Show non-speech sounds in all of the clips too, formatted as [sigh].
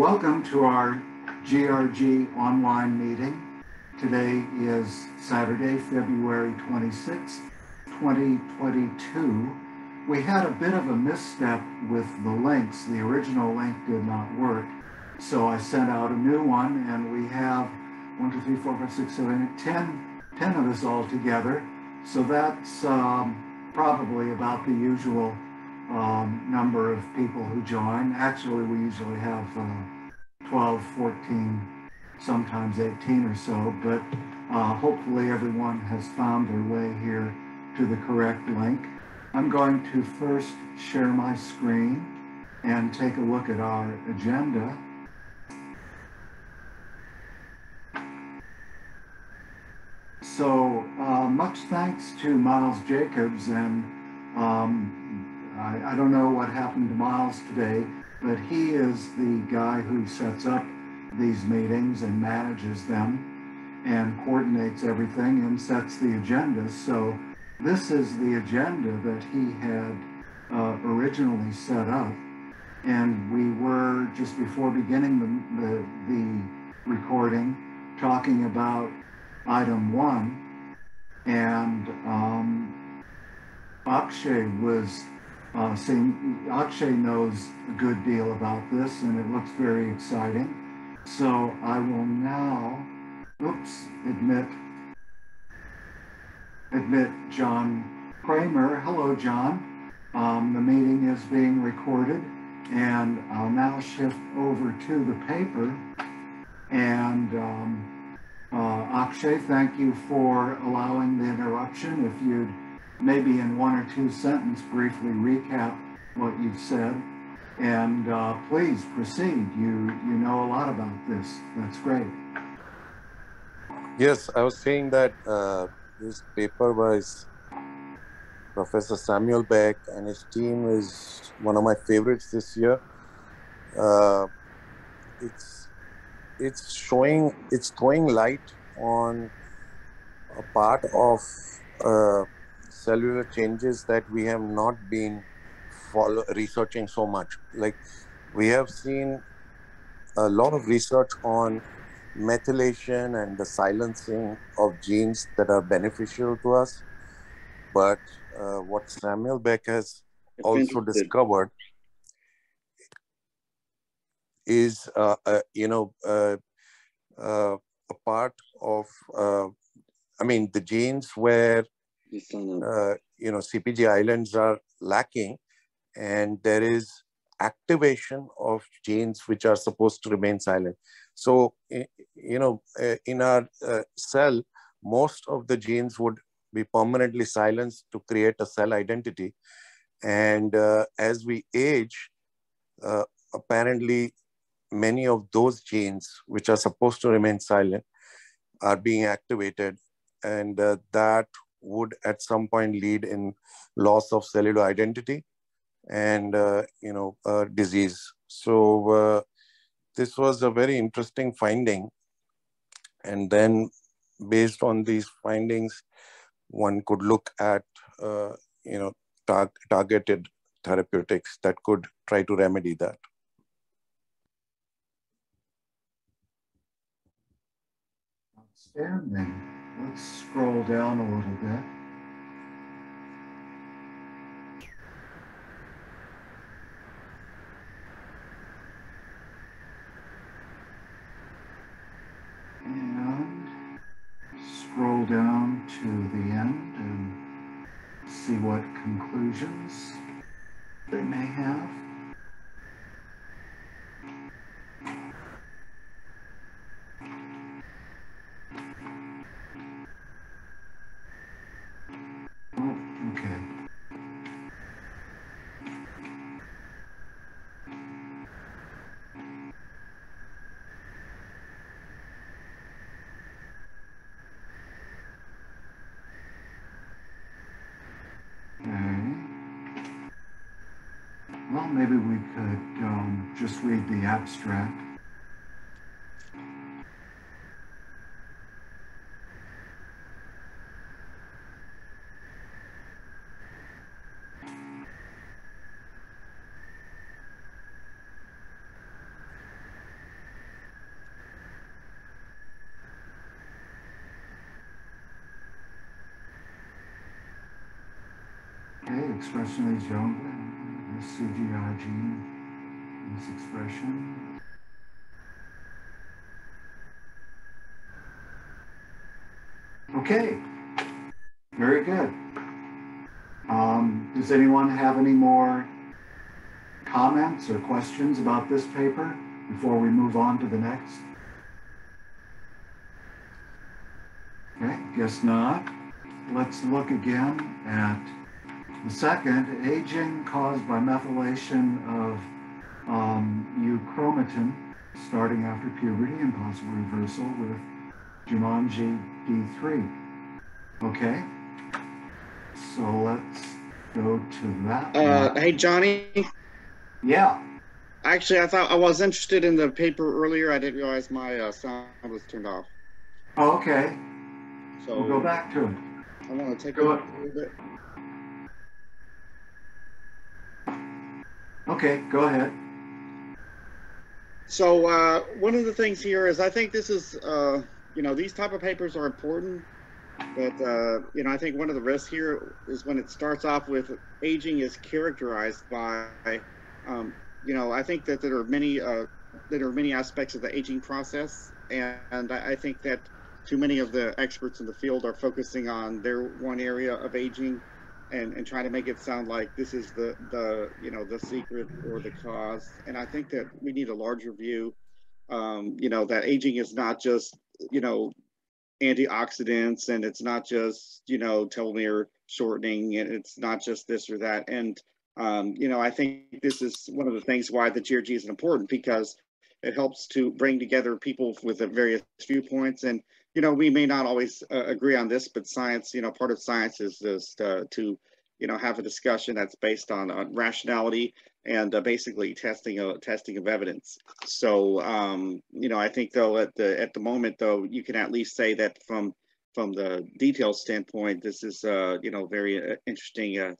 welcome to our GRG online meeting. Today is Saturday, February 26, 2022. We had a bit of a misstep with the links. The original link did not work. So I sent out a new one and we have one, two, three, four, five, six, seven, eight, 10, 10 of us all together. So that's um, probably about the usual um, number of people who join. Actually, we usually have uh, 12, 14, sometimes 18 or so, but uh, hopefully everyone has found their way here to the correct link. I'm going to first share my screen and take a look at our agenda. So uh, much thanks to Miles Jacobs and um, I, I don't know what happened to Miles today, but he is the guy who sets up these meetings and manages them and coordinates everything and sets the agenda. So this is the agenda that he had uh, originally set up. And we were, just before beginning the, the, the recording, talking about item one. And um, Akshay was uh, saying Akshay knows a good deal about this and it looks very exciting. So I will now, oops, admit, admit John Kramer. Hello, John. Um, the meeting is being recorded and I'll now shift over to the paper. And um, uh, Akshay, thank you for allowing the interruption. If you'd maybe in one or two sentences briefly recap what you've said. And uh, please proceed. You, you know a lot about this. That's great. Yes, I was saying that uh, this paper by Professor Samuel Beck and his team is one of my favorites this year. Uh, it's it's showing it's throwing light on a part of uh, cellular changes that we have not been follow, researching so much. Like we have seen a lot of research on methylation and the silencing of genes that are beneficial to us. But uh, what Samuel Beck has also discovered is, uh, uh, you know, uh, uh, a part of, uh, I mean, the genes where uh, you know, CPG islands are lacking, and there is activation of genes which are supposed to remain silent. So, you know, uh, in our uh, cell, most of the genes would be permanently silenced to create a cell identity. And uh, as we age, uh, apparently many of those genes, which are supposed to remain silent, are being activated. And uh, that would at some point lead in loss of cellular identity and uh, you know uh, disease. So uh, this was a very interesting finding. And then based on these findings one could look at uh, you know tar- targeted therapeutics that could try to remedy that. Outstanding Let's scroll down a little bit. And scroll down to the end and see what conclusions they may have. just read the abstract. expression of these young CGI gene this expression. Okay, very good. Um, does anyone have any more comments or questions about this paper before we move on to the next? Okay, guess not. Let's look again at the second, aging caused by methylation of um, euchromatin starting after puberty and possible reversal with Jumonji D3. Okay, so let's go to that. Uh, hey, Johnny. Yeah. Actually, I thought I was interested in the paper earlier. I didn't realize my uh, sound was turned off. Oh, okay. So we'll go back to it. I want to take Go a look a little bit. Okay, go ahead. So uh, one of the things here is I think this is, uh, you know, these type of papers are important, but uh, you know, I think one of the risks here is when it starts off with aging is characterized by, um, you know, I think that there are many, uh, there are many aspects of the aging process, and, and I I think that too many of the experts in the field are focusing on their one area of aging and, and trying to make it sound like this is the, the, you know, the secret or the cause. And I think that we need a larger view, um, you know, that aging is not just, you know, antioxidants and it's not just, you know, telomere shortening and it's not just this or that. And, um, you know, I think this is one of the things why the GRG is important because it helps to bring together people with a various viewpoints and you know we may not always uh, agree on this but science you know part of science is just uh, to you know have a discussion that's based on, on rationality and uh, basically testing a testing of evidence. So um, you know i think though at the at the moment though you can at least say that from from the details standpoint this is uh you know very uh, interesting uh,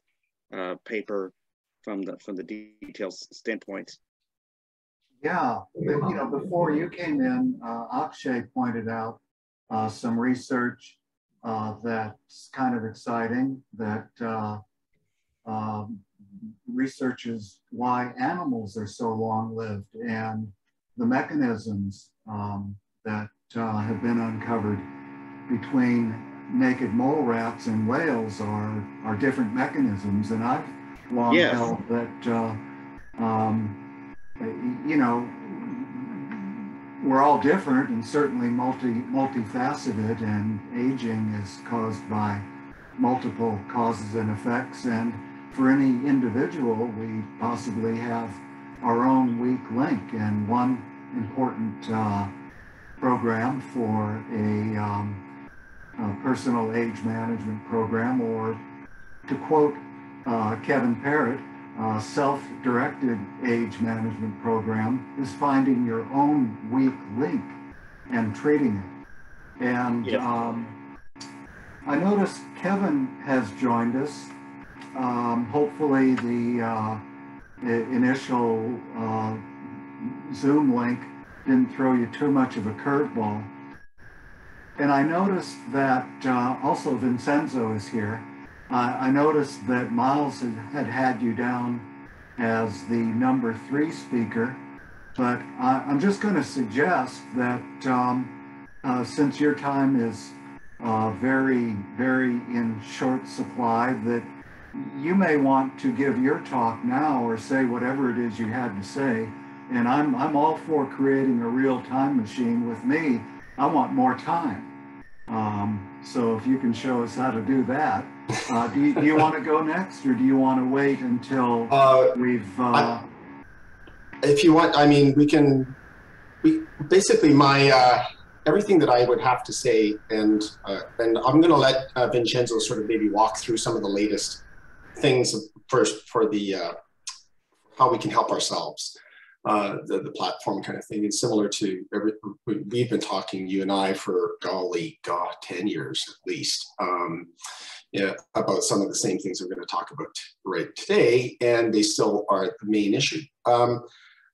uh paper from the from the details standpoint. Yeah, but, you know, before you came in, uh, Akshay pointed out uh, some research uh, that's kind of exciting that uh, um, researches why animals are so long lived and the mechanisms um, that uh, have been uncovered between naked mole rats and whales are, are different mechanisms. And I've long Yes. held that, uh, um, you know, we're all different and certainly multi multifaceted and aging is caused by multiple causes and effects. And for any individual we possibly have our own weak link. And one important uh, program for a, um, a personal age management program or to quote uh, Kevin Perrott uh, self-directed age management program is finding your own weak link and treating it. And um, I noticed Kevin has joined us. Um, hopefully, the uh, initial uh, Zoom link didn't throw you too much of a curveball. And I noticed that uh, also Vincenzo is here. I I noticed that Miles had, had had you down as the number three speaker, but I, I'm just going to suggest that um, uh, since your time is uh, very, very in short supply, that you may want to give your talk now or say whatever it is you had to say. And I'm, I'm all for creating a real time machine with me. I want more time. Um, so if you can show us how to do that, uh, do you, do you want to go next or do you want to wait until Uh, we've, uh, if you want, I mean, we can, we, basically my, uh, everything that I would have to say, and, uh, and I'm gonna let uh, Vincenzo sort of maybe walk through some of the latest things first for the, uh, how we can help ourselves, uh, the, the platform kind of thing. And similar to, every, we- we've been talking, you and I, for golly, God, 10 years at least. Um, yeah, about some of the same things we're going to talk about right today, and they still are the main issue. Um,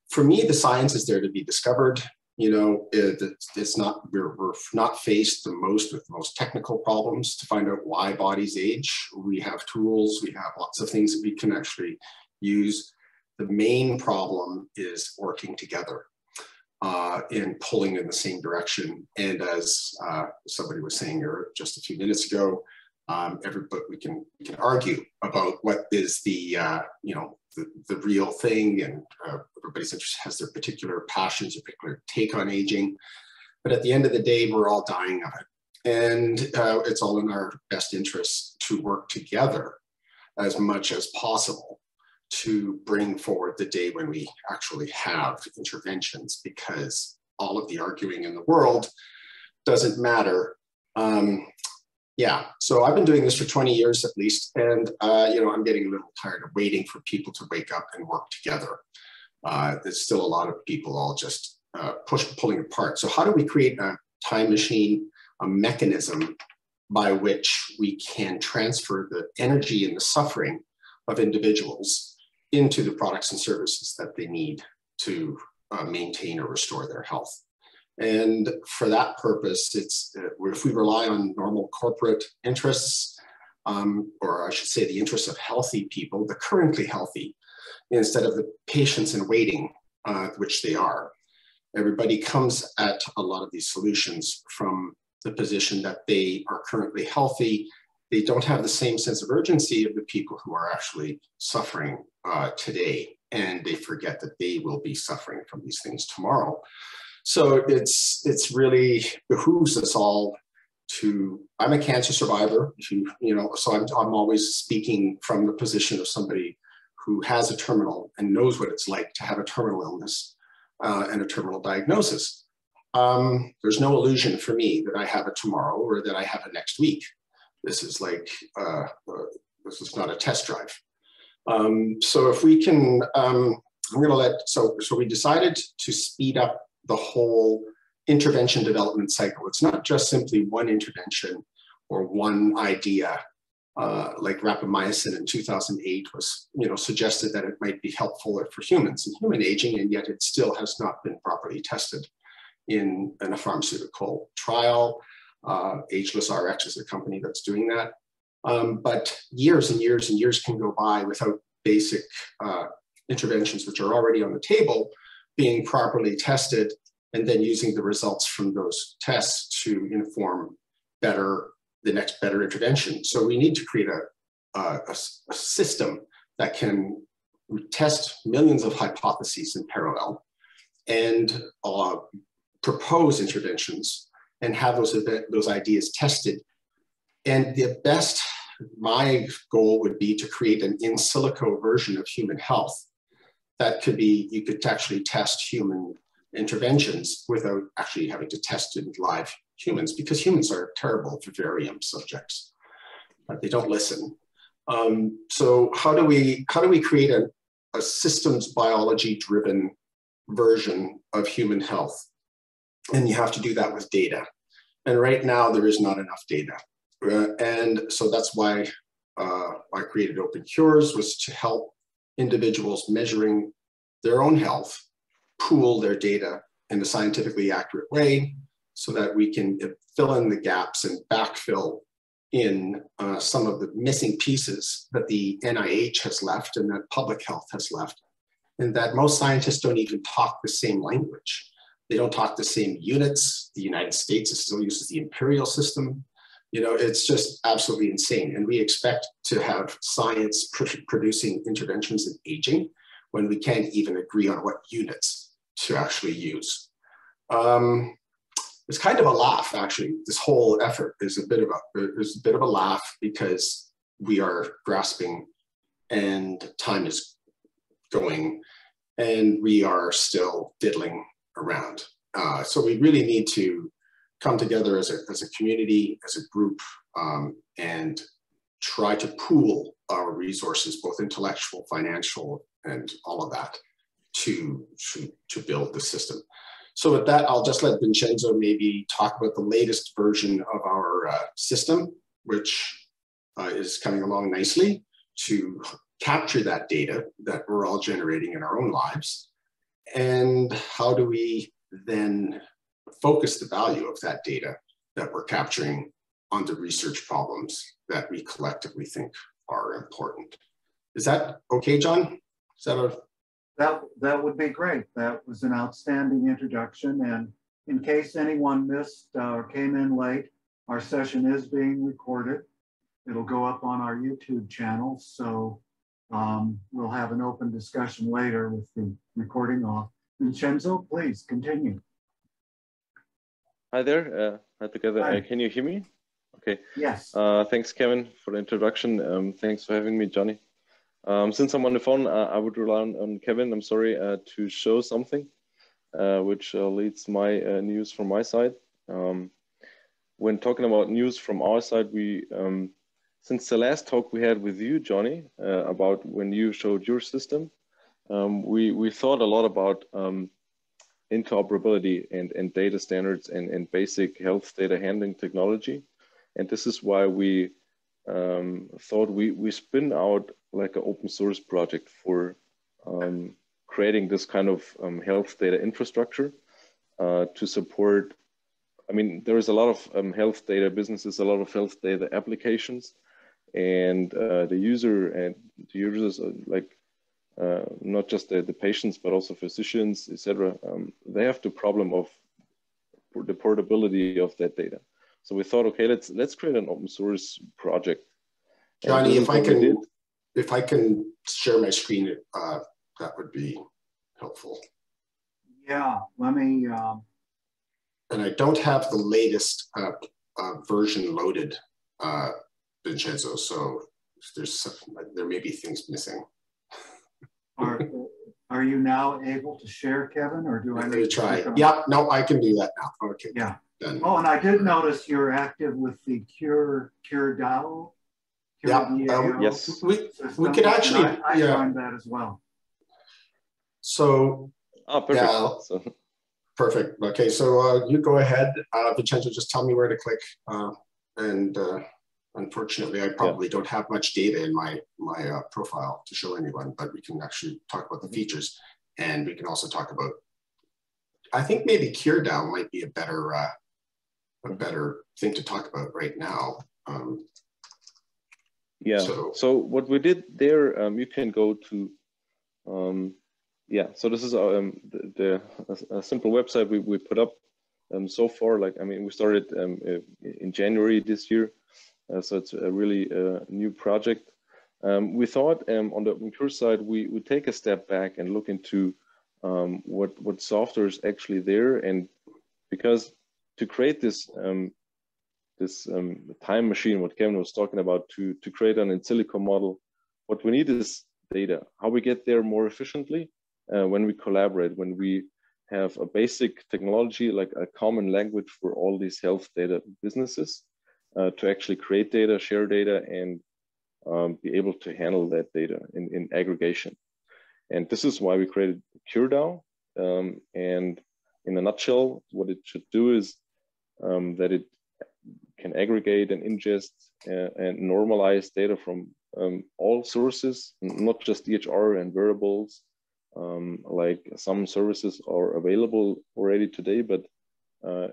for me, the science is there to be discovered. You know, it, it's not, we're, we're not faced the most with the most technical problems to find out why bodies age. We have tools, we have lots of things that we can actually use. The main problem is working together uh, in pulling in the same direction. And as uh, somebody was saying here just a few minutes ago, um, everybody we can we can argue about what is the uh, you know the, the real thing, and uh, everybody's interest has their particular passions, a particular take on aging. But at the end of the day, we're all dying of it, and uh, it's all in our best interest to work together as much as possible to bring forward the day when we actually have interventions, because all of the arguing in the world doesn't matter. Um, yeah, so I've been doing this for 20 years at least, and uh, you know I'm getting a little tired of waiting for people to wake up and work together. Uh, there's still a lot of people all just uh, push pulling apart. So how do we create a time machine, a mechanism by which we can transfer the energy and the suffering of individuals into the products and services that they need to uh, maintain or restore their health? And for that purpose, it's uh, if we rely on normal corporate interests, um, or I should say the interests of healthy people, the currently healthy, instead of the patients in waiting, uh, which they are. Everybody comes at a lot of these solutions from the position that they are currently healthy. They don't have the same sense of urgency of the people who are actually suffering uh, today, and they forget that they will be suffering from these things tomorrow. So it's it's really behooves us all to. I'm a cancer survivor. If you know, so I'm I'm always speaking from the position of somebody who has a terminal and knows what it's like to have a terminal illness uh, and a terminal diagnosis. Um, there's no illusion for me that I have it tomorrow or that I have it next week. This is like uh, uh, this is not a test drive. Um, so if we can, um, I'm going to let. So so we decided to speed up the whole intervention development cycle. It's not just simply one intervention or one idea. Uh, like rapamycin in 2008 was, you know, suggested that it might be helpful for humans in human aging, and yet it still has not been properly tested in, in a pharmaceutical trial. Uh, Ageless RX is a company that's doing that. Um, but years and years and years can go by without basic uh, interventions, which are already on the table, being properly tested and then using the results from those tests to inform better the next better intervention. So we need to create a, a, a system that can test millions of hypotheses in parallel and uh, propose interventions and have those, those ideas tested. And the best, my goal would be to create an in silico version of human health that could be, you could actually test human interventions without actually having to test in live humans because humans are terrible for vivarium subjects. Uh, they don't listen. Um, so how do we, how do we create a, a systems biology driven version of human health? And you have to do that with data. And right now there is not enough data. Uh, and so that's why uh, I created Open Cures was to help individuals measuring their own health pool their data in a scientifically accurate way so that we can fill in the gaps and backfill in uh, some of the missing pieces that the NIH has left and that public health has left. And that most scientists don't even talk the same language. They don't talk the same units. The United States still uses the imperial system. You know, it's just absolutely insane. And we expect to have science pr producing interventions in aging when we can't even agree on what units to actually use. Um, it's kind of a laugh, actually. This whole effort is a bit of a is a bit of a laugh because we are grasping, and time is going, and we are still diddling around. Uh, so we really need to come together as a, as a community, as a group, um, and try to pool our resources, both intellectual, financial, and all of that, to, to, to build the system. So with that, I'll just let Vincenzo maybe talk about the latest version of our uh, system, which uh, is coming along nicely to capture that data that we're all generating in our own lives. And how do we then focus the value of that data that we're capturing on the research problems that we collectively think are important. Is that okay, John? Is that a that that would be great. That was an outstanding introduction. And in case anyone missed uh, or came in late, our session is being recorded. It'll go up on our YouTube channel. So um, we'll have an open discussion later with the recording off. Vincenzo, please continue. Hi there. Uh, hi together. Hi. Uh, can you hear me? Okay. Yes. Uh, thanks, Kevin, for the introduction. Um, thanks for having me, Johnny. Um, since I'm on the phone, uh, I would rely on, on Kevin, I'm sorry, uh, to show something uh, which uh, leads my uh, news from my side. Um, when talking about news from our side, we, um, since the last talk we had with you, Johnny, uh, about when you showed your system, um, we, we thought a lot about um, interoperability and, and data standards and, and basic health data handling technology. And this is why we um, thought we, we spin out like an open source project for um, creating this kind of um, health data infrastructure uh, to support. I mean, there is a lot of um, health data businesses, a lot of health data applications, and uh, the user and the users are like uh, not just the, the patients, but also physicians, etc. Um, they have the problem of the portability of that data. So we thought, okay, let's let's create an open source project. Johnny, if I can, if I can share my screen, uh, that would be helpful. Yeah, let me. Um... And I don't have the latest uh, uh, version loaded, uh, Vincenzo. So there's there may be things missing. Are Are you now able to share, Kevin, or do I need to try? Yeah, no, I can do that now. Okay. Yeah. Done. Oh, and I did notice you're active with the Cure Cure DAO. Yeah. Um, yes. We we could actually. I, I yeah. find that as well. So. Oh, perfect. Yeah, so. Perfect. Okay, so uh, you go ahead, uh, Vincenzo. Just tell me where to click, uh, and uh, unfortunately, I probably yeah. don't have much data in my my uh, profile to show anyone. But we can actually talk about the features, and we can also talk about. I think maybe CureDAO might be a better uh, a better thing to talk about right now. Um, yeah. So, so, what we did there, um, you can go to, um, yeah. So this is um, the, the a, a, simple website we, we put up um, so far. Like I mean, we started um, in January this year, uh, so it's a really uh, new project. Um, we thought um, on the open Cure side, we would take a step back and look into um, what what software is actually there, and because to create this um, this um, time machine, what Kevin was talking about, to to create an in silico model, what we need is data. How we get there more efficiently uh, when we collaborate, when we have a basic technology like a common language for all these health data businesses uh, to actually create data, share data, and um, be able to handle that data in, in aggregation. And this is why we created CureDAO. Um, and in a nutshell, what it should do is um, that it can aggregate and ingest uh, and normalize data from um, all sources, not just EHR and wearables, Um, like some services are available already today, but uh,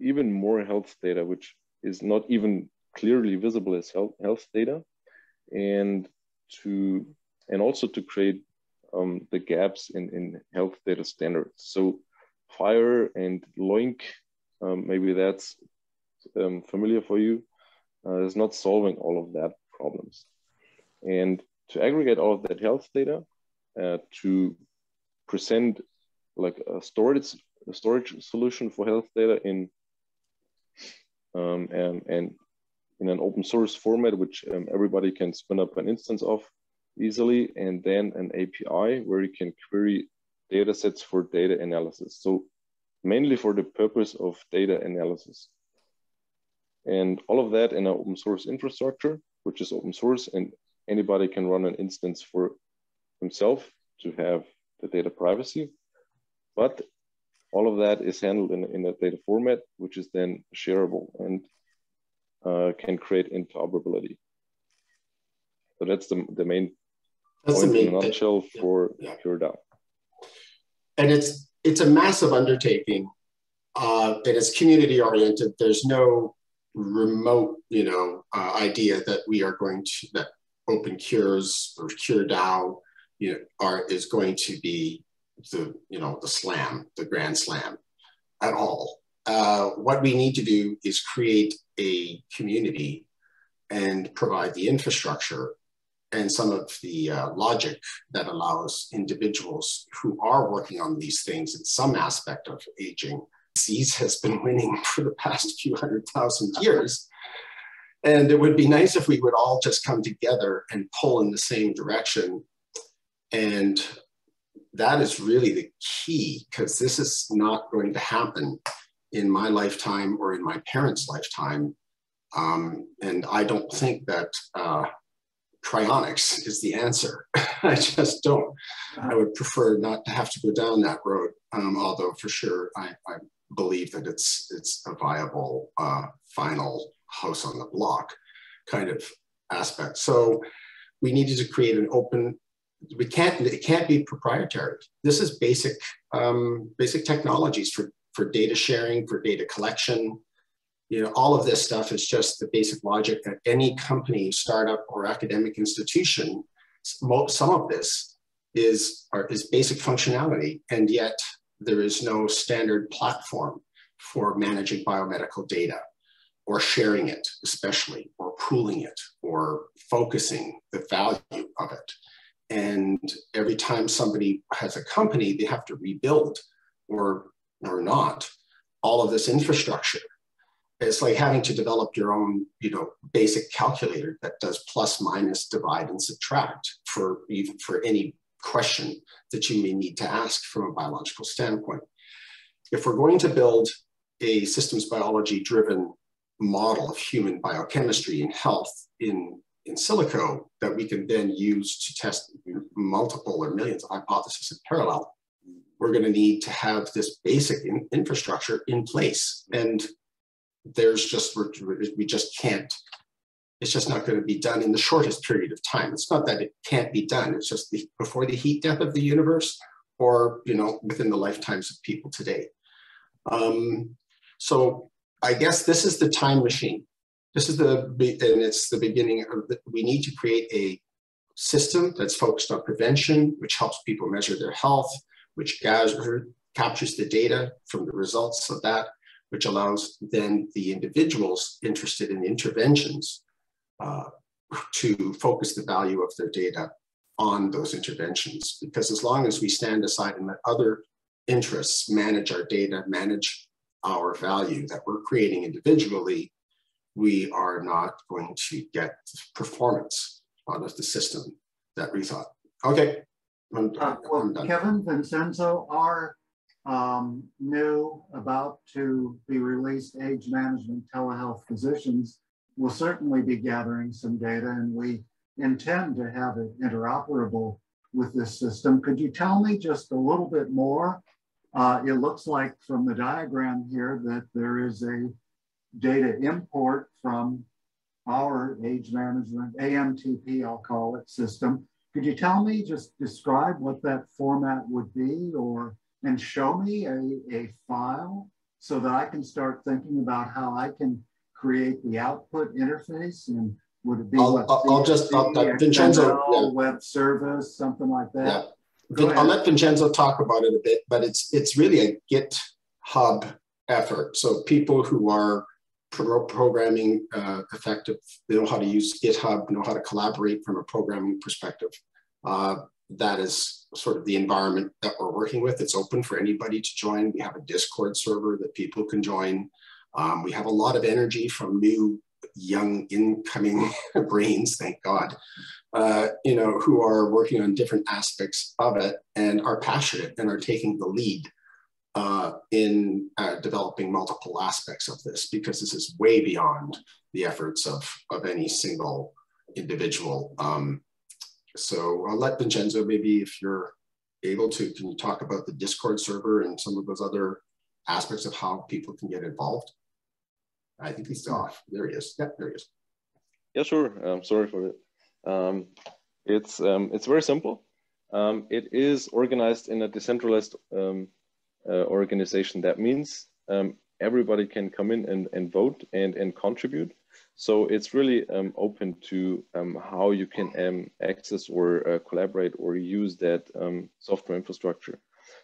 even more health data, which is not even clearly visible as health, health data, and to and also to create um, the gaps in, in health data standards. So FHIR and LOINC um, maybe that's um, familiar for you, uh, is not solving all of that problems. And to aggregate all of that health data, uh, to present like a storage a storage solution for health data in um, and, and in an open source format, which um, everybody can spin up an instance of easily, and then an API where you can query data sets for data analysis. So mainly for the purpose of data analysis. And all of that in an open source infrastructure, which is open source, and anybody can run an instance for himself to have the data privacy. But all of that is handled in, in a data format, which is then shareable and uh, can create interoperability. So that's the, the main that's point the main, in a nutshell for yeah. CureDAO and it's it's a massive undertaking uh, and it's community oriented. There's no remote, you know, uh, idea that we are going to, that Open Cures or Cure DAO, you know, are, is going to be the, you know, the slam, the grand slam at all. Uh, what we need to do is create a community and provide the infrastructure and some of the uh, logic that allows individuals who are working on these things in some aspect of aging. Disease has been winning [laughs] for the past few hundred thousand years. And it would be nice if we would all just come together and pull in the same direction. And that is really the key because this is not going to happen in my lifetime or in my parents' lifetime. Um, and I don't think that uh, cryonics is the answer. [laughs] I just don't. I would prefer not to have to go down that road, um, although for sure I, I, believe that it's, it's a viable uh, final house on the block kind of aspect. So we needed to create an open, we can't, it can't be proprietary. This is basic, um, basic technologies for, for data sharing, for data collection, you know, all of this stuff is just the basic logic that any company, startup, or academic institution, some of this is, are, is basic functionality, and yet there is no standard platform for managing biomedical data or sharing it, especially, or pooling it, or focusing the value of it. And every time somebody has a company, they have to rebuild or, or not all of this infrastructure. It's like having to develop your own you know basic calculator that does plus minus divide and subtract for even for any question that you may need to ask from a biological standpoint. If we're going to build a systems biology driven model of human biochemistry and health in in silico that we can then use to test multiple or millions of hypotheses in parallel we're going to need to have this basic in, infrastructure in place. And there's just we just can't it's just not going to be done in the shortest period of time. It's not that it can't be done it's just the, before the heat death of the universe or you know within the lifetimes of people today. Um, so i guess this is the time machine this is the and it's the beginning of the, we need to create a system that's focused on prevention which helps people measure their health which gathers, captures the data from the results of that which allows then the individuals interested in interventions uh, to focus the value of their data on those interventions. Because as long as we stand aside and let other interests manage our data, manage our value that we're creating individually, we are not going to get performance out of the system that we thought. Okay, I'm, uh, well, I'm. Kevin Vincenzo, our um, new about to be released age management telehealth physicians will certainly be gathering some data and we intend to have it interoperable with this system. Could you tell me just a little bit more? Uh, it looks like from the diagram here that there is a data import from our age management, AMTP, I'll call it, system. Could you tell me, just describe what that format would be or and show me a, a file so that I can start thinking about how I can create the output interface and would it be I'll, I'll, I'll just I'll, Vincenzo yeah. web service something like that. Yeah. I'll let Vincenzo talk about it a bit, but it's it's really a GitHub effort. So people who are pro programming uh, effective, they know how to use GitHub, know how to collaborate from a programming perspective. Uh, that is sort of the environment that we're working with. It's open for anybody to join. We have a Discord server that people can join. Um, we have a lot of energy from new, young, incoming [laughs] brains, thank God, uh, you know, who are working on different aspects of it and are passionate and are taking the lead uh, in uh, developing multiple aspects of this because this is way beyond the efforts of, of any single individual. Um, so I'll let Vincenzo, maybe if you're able to, can you talk about the Discord server and some of those other aspects of how people can get involved? I think he's off. There he is. Yeah, there he is. Yeah, sure. I'm sorry for it. Um, it's um, it's very simple. Um, it is organized in a decentralized um, uh, organization. That means um, everybody can come in and, and vote and, and contribute. So it's really um, open to um, how you can um, access or uh, collaborate or use that um, software infrastructure.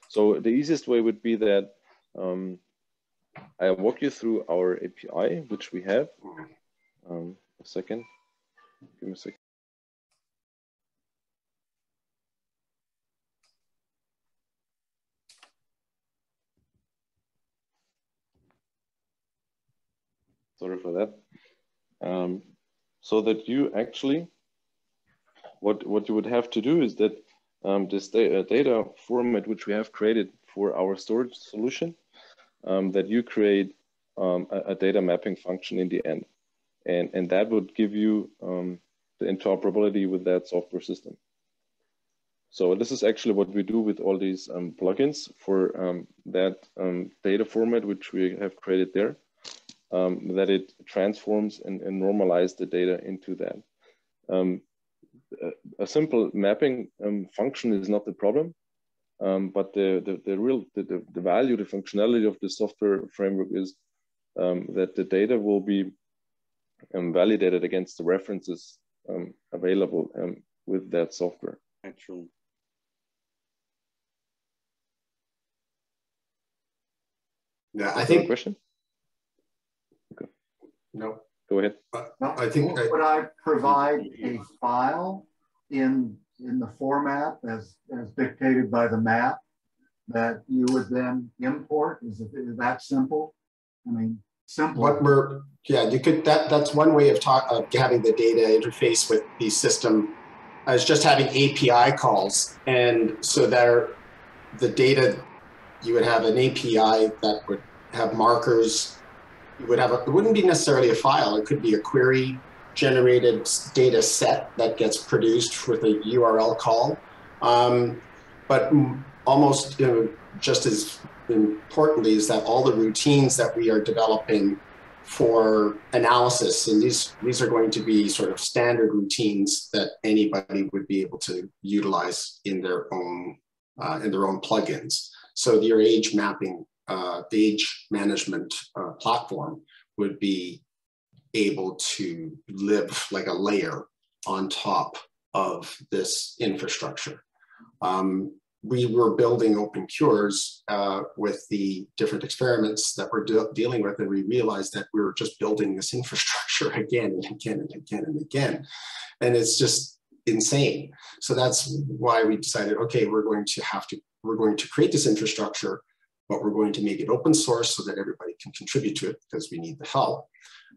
So the easiest way would be that um, I walk you through our API, which we have. Um, a second, give me a second. Sorry for that. Um, so that you actually, what, what you would have to do is that um, this data, data format which we have created for our storage solution, um, that you create um, a, a, data mapping function in the end. And, and that would give you um, the interoperability with that software system. So this is actually what we do with all these um, plugins for um, that data format, which we have created there um, that it transforms and, and normalizes the data into that. Um, a, a, simple mapping um, function is not the problem, um, but the, the, the real, the, the, value, the functionality of the software framework is um, that the data will be um, validated against the references available with that software. Actually. Yeah, I think question. No. Go ahead. Uh, I think would I provide a file in in the format as as dictated by the map that you would then import? Is it is that simple? I mean, simple. What we're yeah, you could that that's one way of talk of having the data interface with the system is just having API calls, and so there the data you would have an API that would have markers you would have a, it wouldn't be necessarily a file. It could be a query generated data set that gets produced with a URL call. Um, but almost you know, just as importantly is that all the routines that we are developing for analysis, and these, these are going to be sort of standard routines that anybody would be able to utilize in their own, uh, in their own plugins. So your age mapping uh, age management uh, platform would be able to live like a layer on top of this infrastructure. Um, we were building open cures uh, with the different experiments that we're de dealing with, and we realized that we were just building this infrastructure [laughs] again and again and again and again. And it's just insane. So that's why we decided, okay, we're going to have to, we're going to create this infrastructure but we're going to make it open source so that everybody can contribute to it because we need the help.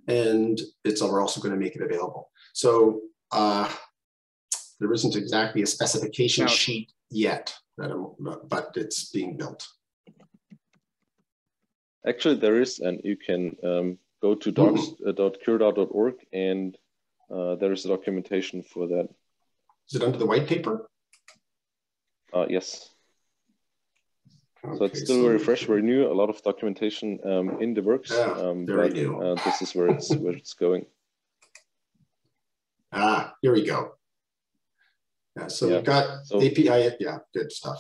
And it's we're also going to make it available. So uh, there isn't exactly a specification no. sheet yet, but it's being built. Actually, there is, and you can um, go to docs.cura.org and uh, there is a documentation for that. Is it under the white paper? Uh, yes. Okay, so it's still so very fresh, very new. A lot of documentation um, in the works. Yeah, um, very but, new. Uh, this is where it's where it's going. [laughs] Ah, here we go. Yeah, so yeah. we've got so, API. Yeah, good stuff.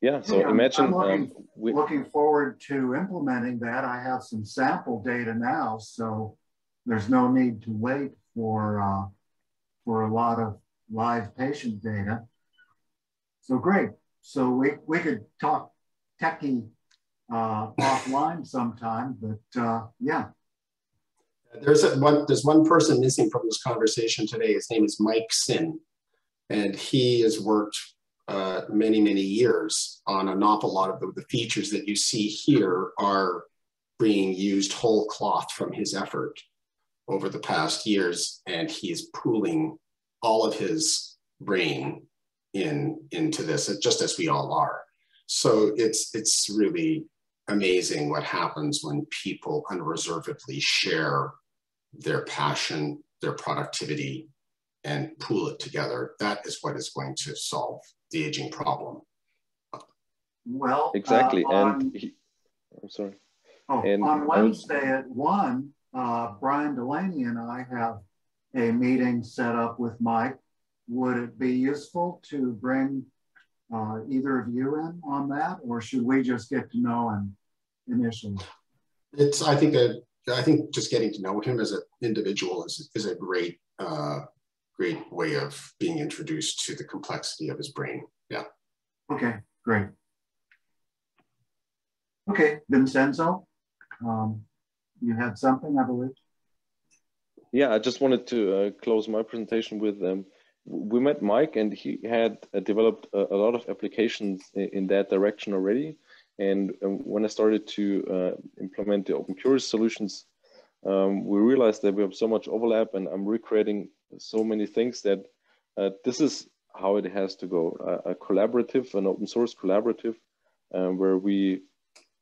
Yeah, so yeah, imagine I'm looking, um, we, looking forward to implementing that. I have some sample data now, so there's no need to wait for uh, for a lot of live patient data. So great. So we, we could talk techie uh, [laughs] offline sometime, but uh, yeah. There's a, one. There's one person missing from this conversation today. His name is Mike Sinn, and he has worked uh, many many years on an awful lot of the, the features that you see here are being used whole cloth from his effort over the past years, and he's pooling all of his brain in into this, just as we all are. So it's it's really amazing what happens when people unreservedly share their passion, their productivity, and pool it together. That is what is going to solve the aging problem. Well, exactly. Uh, on, and he, I'm sorry. Oh, and on Wednesday at one, uh, Brian Delaney and I have a meeting set up with Mike. Would it be useful to bring uh, either of you in on that, or should we just get to know him initially? It's, I think, a, I think just getting to know him as an individual is, is a great, uh, great way of being introduced to the complexity of his brain. Yeah. Okay, great. Okay, Vincenzo, um, you had something, I believe. Yeah, I just wanted to uh, close my presentation with um, we met Mike and he had uh, developed a, a, lot of applications in, in, that direction already. And um, when I started to uh, implement the Open Cures solutions, um, we realized that we have so much overlap and I'm recreating so many things that uh, this is how it has to go. a collaborative, an open source collaborative, um, where we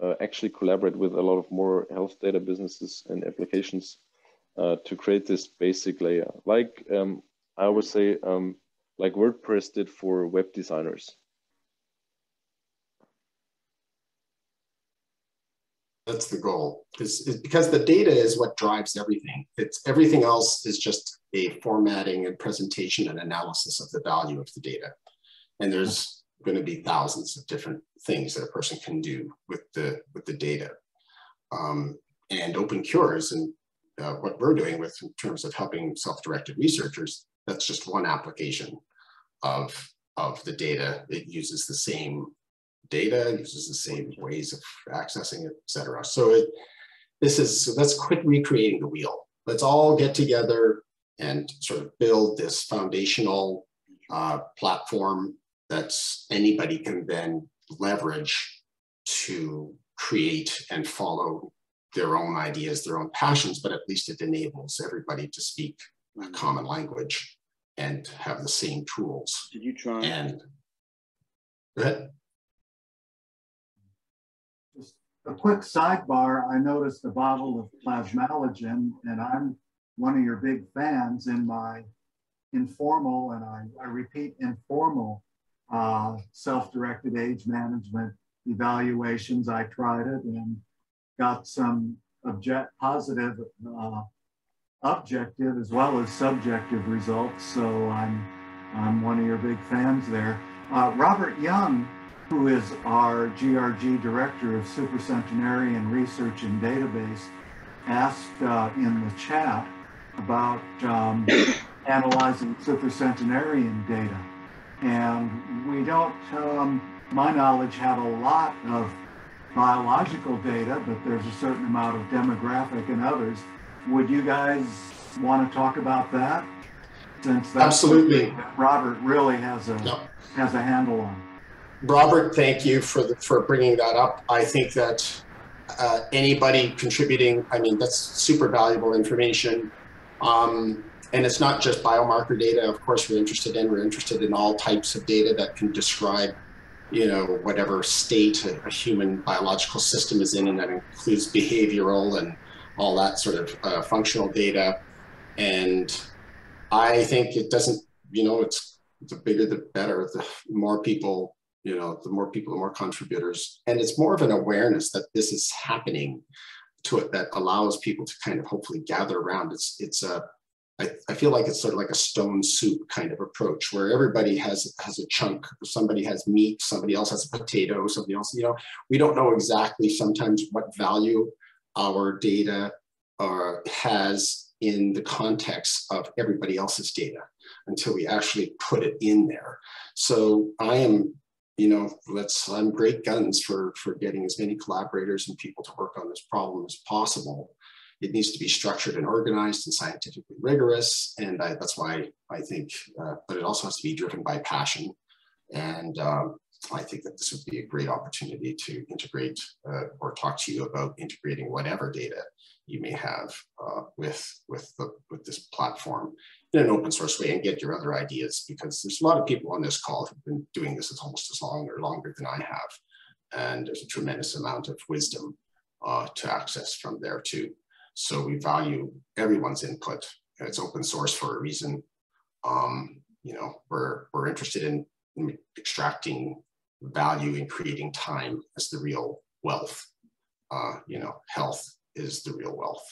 uh, actually collaborate with a lot of more health data businesses and applications uh, to create this basic layer. Like um, I would say, um, like WordPress did for web designers. That's the goal. Is because the data is what drives everything. It's everything else is just a formatting and presentation and analysis of the value of the data. And there's going to be thousands of different things that a person can do with the with the data. Um, and Open Cures and uh, what we're doing with in terms of helping self-directed researchers, that's just one application of of the data. It uses the same data, uses the same ways of accessing it, et cetera. So it, this is, so let's quit recreating the wheel. Let's all get together and sort of build this foundational uh, platform that anybody can then leverage to create and follow their own ideas, their own passions, but at least it enables everybody to speak a mm-hmm. common language and have the same tools. Did you try? And go ahead. a quick sidebar, I noticed a bottle of plasmalogen, and I'm one of your big fans in my informal, and I, I repeat, informal uh, self-directed age management evaluations. I tried it and got some object positive, uh, objective as well as subjective results. So I'm I'm one of your big fans there. Uh, Robert Young who is our GRG Director of Supercentenarian Research and Database, asked uh, in the chat about um, [coughs] analyzing supercentenarian data. And we don't, um, my knowledge, have a lot of biological data, but there's a certain amount of demographic and others. Would you guys want to talk about that? Since Absolutely. Robert really has a, yep. has a handle on. Robert, thank you for the, for bringing that up. I think that uh, anybody contributing, I mean, that's super valuable information. Um, and it's not just biomarker data. Of course, we're interested in. We're interested in all types of data that can describe, you know, whatever state a, a human biological system is in, and that includes behavioral and all that sort of uh, functional data. And I think it doesn't, you know, it's the bigger the better. The more people you know, the more people, the more contributors. And it's more of an awareness that this is happening to it that allows people to kind of hopefully gather around. It's, it's a, I, I feel like it's sort of like a stone soup kind of approach where everybody has has a chunk. Somebody has meat, somebody else has a potato, somebody else, you know, we don't know exactly sometimes what value our data uh, has in the context of everybody else's data until we actually put it in there. So I am you know, let's I'm great guns for for getting as many collaborators and people to work on this problem as possible. It needs to be structured and organized and scientifically rigorous, and I, that's why I think. Uh, but it also has to be driven by passion, and um, I think that this would be a great opportunity to integrate uh, or talk to you about integrating whatever data you may have uh, with with the with this platform in an open source way and get your other ideas because there's a lot of people on this call who've been doing this as almost as long or longer than I have. And there's a tremendous amount of wisdom uh, to access from there too. So we value everyone's input. It's open source for a reason. Um, you know, we're, we're interested in extracting value and creating time as the real wealth. Uh, you know, health is the real wealth.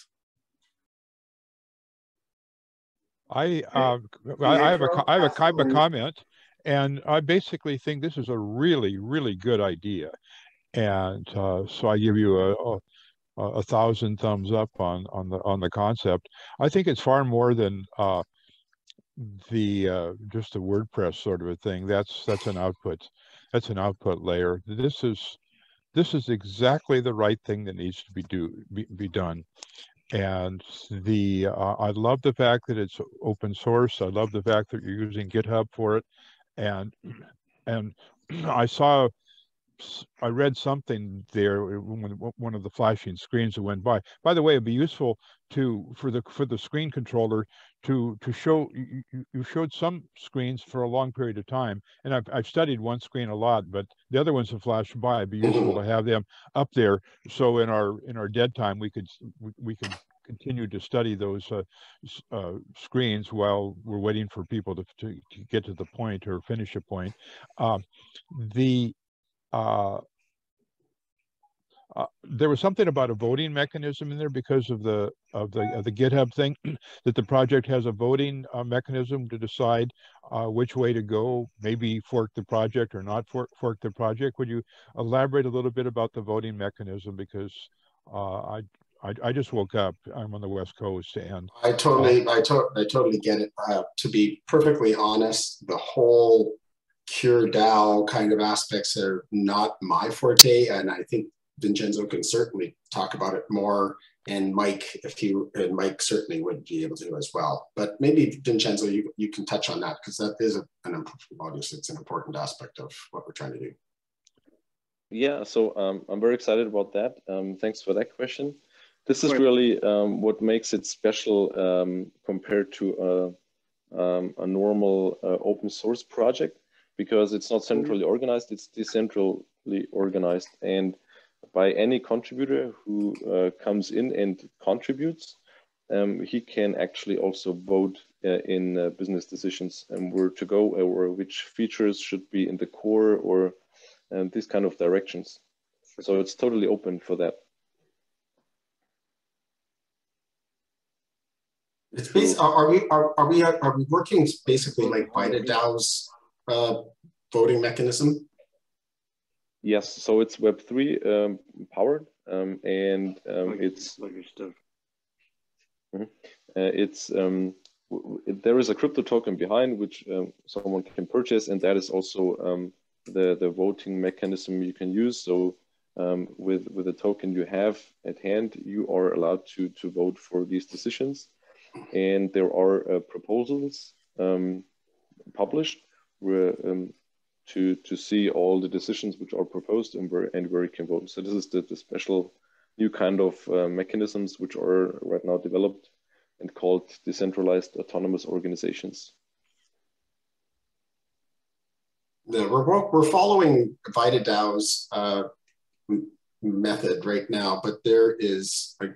I, uh, I, I have a I have a, I have a comment, and I basically think this is a really really good idea, and uh, so I give you a, a a thousand thumbs up on on the on the concept. I think it's far more than uh, the uh, just a WordPress sort of a thing. That's that's an output. That's an output layer. This is this is exactly the right thing that needs to be do be, be done and the uh, i love the fact that it's open source i love the fact that you're using github for it and [clears throat] and [clears throat] i saw I read something there when one of the flashing screens that went by. By the way, it'd be useful to for the for the screen controller to to show you, you showed some screens for a long period of time, and I've I've studied one screen a lot, but the other ones have flashed by. It'd be useful to have them up there, so in our in our dead time we could we, we could continue to study those uh, uh, screens while we're waiting for people to, to, to, get to the point or finish a point. Uh, the uh, uh, there was something about a voting mechanism in there because of the of the of the GitHub thing [clears throat] that the project has a voting uh, mechanism to decide uh, which way to go, maybe fork the project or not fork, fork the project. Would you elaborate a little bit about the voting mechanism because uh, I, I, I just woke up. I'm on the West Coast, and I totally, I, to- I totally get it. Uh, to be perfectly honest, the whole pure DAO kind of aspects are not my forte. And I think Vincenzo can certainly talk about it more. And Mike, if you and Mike certainly would be able to as well. But maybe Vincenzo, you, you can touch on that because that is a, an obviously it's an important aspect of what we're trying to do. Yeah, so um, I'm very excited about that. Um, thanks for that question. This is really um, what makes it special um, compared to a, um, a normal uh, open source project because it's not mm-hmm. centrally organized, it's decentrally organized. And by any contributor who uh, comes in and contributes, um, he can actually also vote uh, in uh, business decisions and where to go or which features should be in the core or um, these kind of directions. So it's totally open for that. It's based, are, we are, are we are we working basically like by the DAO's uh, voting mechanism? Yes, so it's Web3 um, powered um, and um, it's mm -hmm. uh, it's um, there is a crypto token behind which um, someone can purchase, and that is also um, the the voting mechanism you can use. So with with the token you have at hand, you are allowed to to vote for these decisions, and there are uh, proposals published where to to see all the decisions which are proposed and where and where you can vote. So this is the, the special new kind of uh, mechanisms which are right now developed and called decentralized autonomous organizations. The, we're, we're following VitaDAO's uh, method right now, but there is a,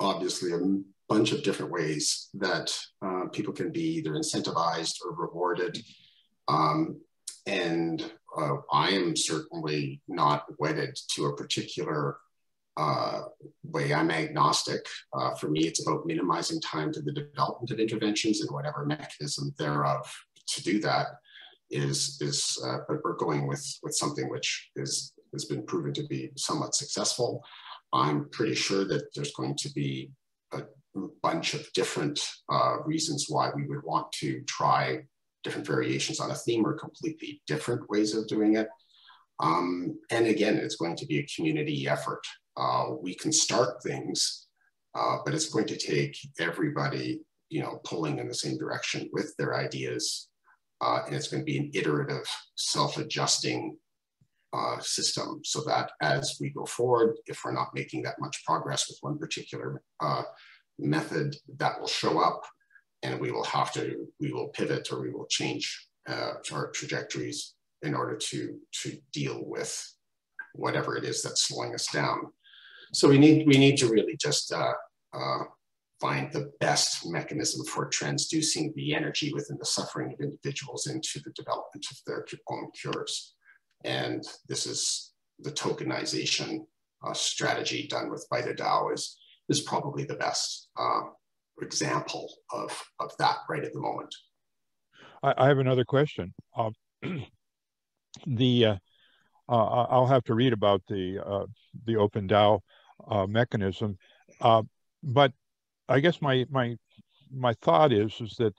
obviously a bunch of different ways that uh, people can be either incentivized or rewarded. Um, and uh, I am certainly not wedded to a particular uh, way. I'm agnostic. Uh, for me, it's about minimizing time to the development of interventions and whatever mechanism thereof to do that is is. Uh, but we're going with with something which is has been proven to be somewhat successful. I'm pretty sure that there's going to be a bunch of different uh, reasons why we would want to try different variations on a theme or completely different ways of doing it. Um, and again, it's going to be a community effort. Uh, we can start things, uh, but it's going to take everybody, you know, pulling in the same direction with their ideas. Uh, and it's going to be an iterative, self-adjusting uh, system so that as we go forward, if we're not making that much progress with one particular uh, method, that will show up and we will have to, we will pivot or we will change uh, our trajectories in order to, to deal with whatever it is that's slowing us down. So we need, we need to really just uh, uh, find the best mechanism for transducing the energy within the suffering of individuals into the development of their own cures. And this is the tokenization uh, strategy done with VitaDAO is, is probably the best. Uh, example of, of that right at the moment. I, I have another question. Um, [clears throat] the uh, uh, I'll have to read about the uh, the Open DAO uh, mechanism, uh, but I guess my my my thought is is that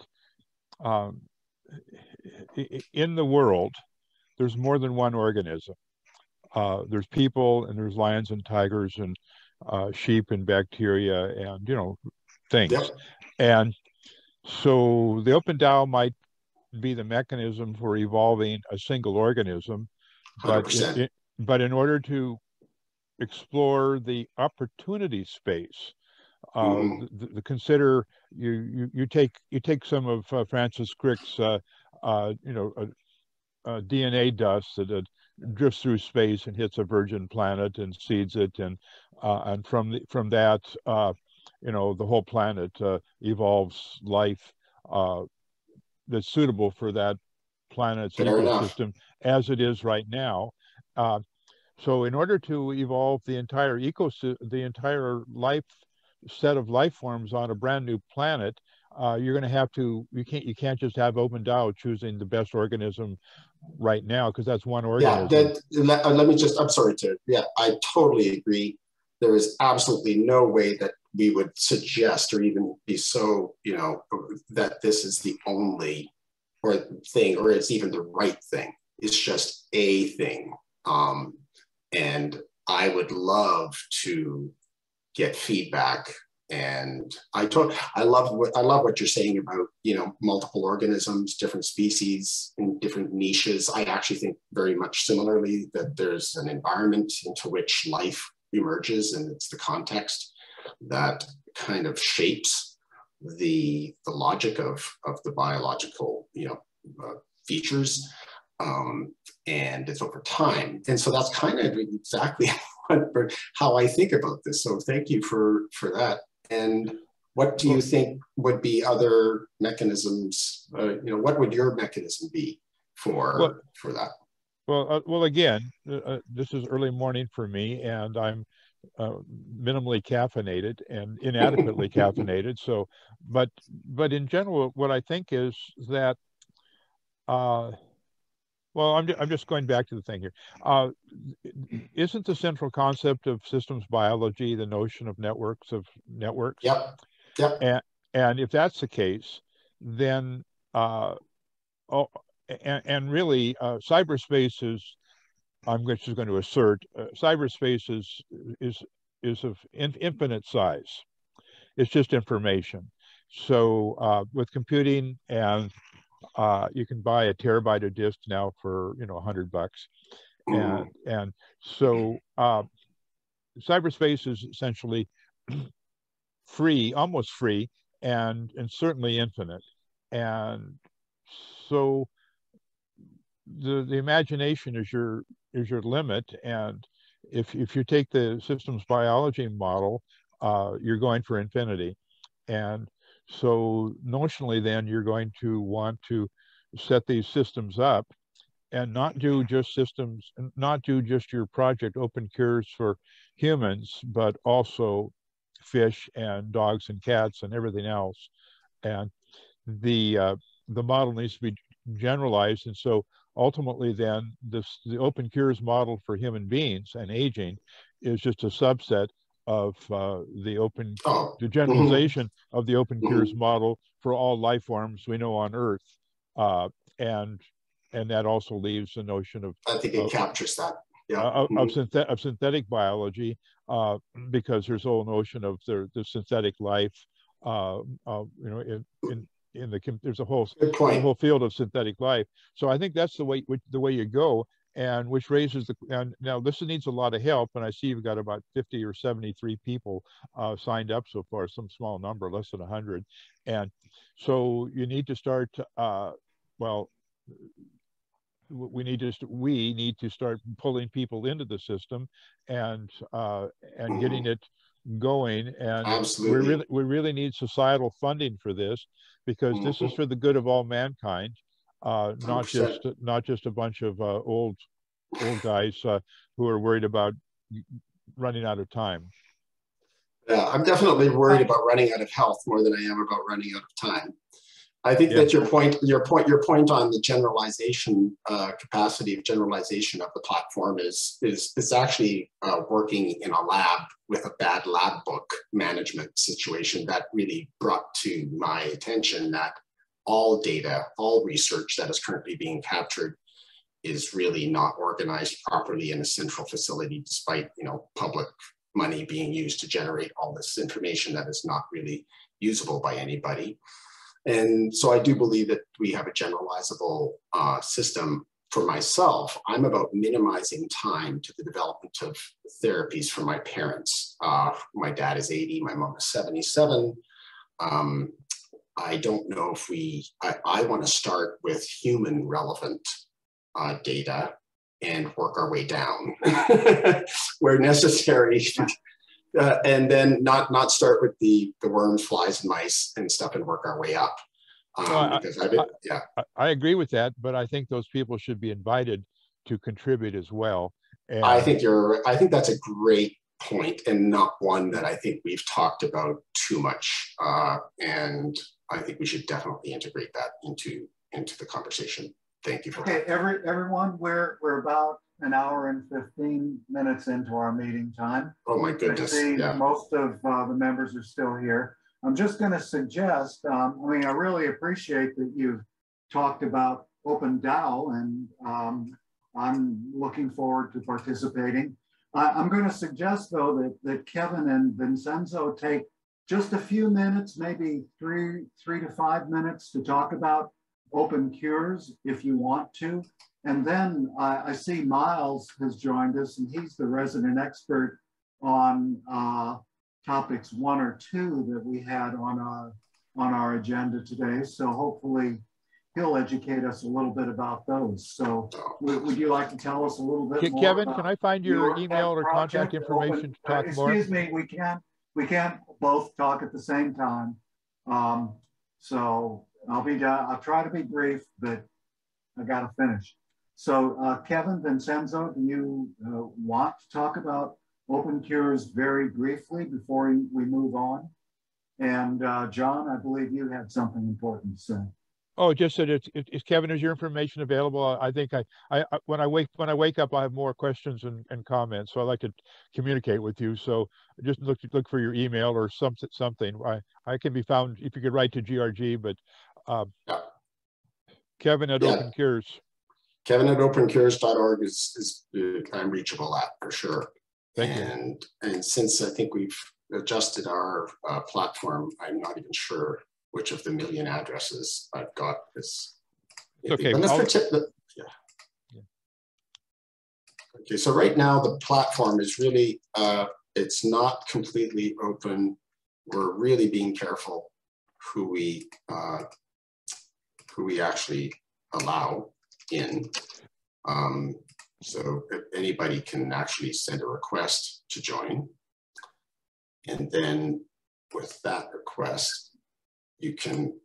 um, in the world there's more than one organism. Uh, there's people and there's lions and tigers and sheep and bacteria and you know things, yep. and so the Open DAO might be the mechanism for evolving a single organism but in, but in order to explore the opportunity space, uh, mm. the, the, consider you, you you take you take some of uh, Francis Crick's uh, uh you know DNA dust that drifts through space and hits a virgin planet and seeds it, and uh, and from the, from that uh, you know the whole planet evolves life that's suitable for that planet's Fair ecosystem enough. as it is right now. Uh, so in order to evolve the entire ecosystem, the entire life set of life forms on a brand new planet, uh, you're going to have to you can't you can't just have open DAO choosing the best organism right now because that's one organism. Yeah, that, let, uh, let me just I'm sorry to yeah I totally agree. There is absolutely no way that we would suggest or even be so you know that this is the only or thing, or it's even the right thing. It's just a thing. Um, and I would love to get feedback. And I told, I love what I love what you're saying about you know multiple organisms, different species, in different niches. I actually think very much similarly that there's an environment into which life emerges, and it's the context that kind of shapes the the logic of of the biological you know uh, features um, and it's over time. And so that's kind of exactly [laughs] how i think about this. So thank you for for that. And what do you think would be other mechanisms uh, you know what would your mechanism be for well, for that? Well uh, well again uh, uh, this is early morning for me and i'm uh, minimally caffeinated and [laughs] inadequately caffeinated. So, but but in general, what I think is that, uh, well, I'm I'm just going back to the thing here. Uh, isn't the central concept of systems biology the notion of networks of networks? Yep. Yep. And and if that's the case, then uh, oh, and, and really, uh, cyberspace is I'm just going to assert uh, cyberspace is is is of in, infinite size. It's just information. So uh, with computing and uh, you can buy a terabyte of disk now for you know a hundred bucks, and and so uh, cyberspace is essentially free, almost free, and and certainly infinite, and so the the imagination is your is your limit. And if, if you take the systems biology model, uh, you're going for infinity. And so notionally then you're going to want to set these systems up and not do just systems, not do just your project open cures for humans, but also fish and dogs and cats and everything else. And the uh, the model needs to be generalized. And so ultimately then this the open cures model for human beings and aging is just a subset of uh, the open oh. the generalization mm-hmm. of the open mm-hmm. cures model for all life forms we know on earth uh, and and that also leaves the notion of i think it of, captures that yeah. Uh, mm-hmm. of, synthet- of synthetic biology uh, because there's a whole notion of the, the synthetic life uh, you know in, in in the there's a whole a whole field of synthetic life. So I think that's the way the way you go, and which raises the and now this needs a lot of help. And I see you've got about 50 or 73 people uh, signed up so far, some small number, less than 100, and so you need to start. Uh, well, we need to we need to start pulling people into the system and uh, and getting [clears throat] it going and Absolutely. we really we really need societal funding for this because mm-hmm. this is mm-hmm. for the good of all mankind uh, not 100%. just not just a bunch of uh, old old guys uh, who are worried about running out of time Yeah, I'm definitely worried about running out of health more than I am about running out of time. I think yeah. that your point, your point, your point on the generalization uh, capacity of generalization of the platform is is is actually uh, working in a lab with a bad lab book management situation that really brought to my attention that all data, all research that is currently being captured is really not organized properly in a central facility, despite you know public money being used to generate all this information that is not really usable by anybody. And so I do believe that we have a generalizable uh, system for myself. I'm about minimizing time to the development of therapies for my parents. Uh, my dad is 80, my mom is 77. Um, I don't know if we, I, I want to start with human relevant uh, data and work our way down [laughs] where necessary. Uh, and then not not start with the the worms, flies, and mice and stuff, and work our way up. Um, well, because I, been, yeah, I, I, agree with that, but I think those people should be invited to contribute as well. And I think you're. I think that's a great point, and not one that I think we've talked about too much. Uh, and I think we should definitely integrate that into into the conversation. Thank you for okay, that. every everyone, we're we're about an hour and 15 minutes into our meeting time. Oh my goodness. I see yeah. most of uh, the members are still here. I'm just going to suggest, um, I mean, I really appreciate that you've talked about Open DAO and um, I'm looking forward to participating. I'm going to suggest though that, that Kevin and Vincenzo take just a few minutes, maybe three, three to five minutes to talk about open cures if you want to. And then I, I see Miles has joined us and he's the resident expert on uh, topics one or two that we had on our, on our agenda today. So hopefully he'll educate us a little bit about those. So would, would you like to tell us a little bit more? Kevin, can I find your, your email or contact information open, to talk uh, more? Excuse me, we can't, we can't both talk at the same time. Um, so I'll be, I'll try to be brief, but I got to finish. So uh, Kevin Vincenzo, do you uh, want to talk about open cures very briefly before we move on? And uh, John, I believe you had something important to say. Oh, just that it's, it's Kevin. Is your information available? I think I, I, when I wake when I wake up, I have more questions and, and comments. So I like to communicate with you. So just look look for your email or something something. I I can be found if you could write to GRG, but uh, yeah. Kevin at yeah. Open Cures. Kevin at opencures.org is is uh, I'm reachable at for sure. Thank and you. and since I think we've adjusted our uh, platform, I'm not even sure which of the million addresses I've got is. Okay. The, yeah. yeah. Okay, so right now the platform is really, uh, it's not completely open. We're really being careful who we, uh, who we actually allow in. Um, so anybody can actually send a request to join. And then with that request, you can,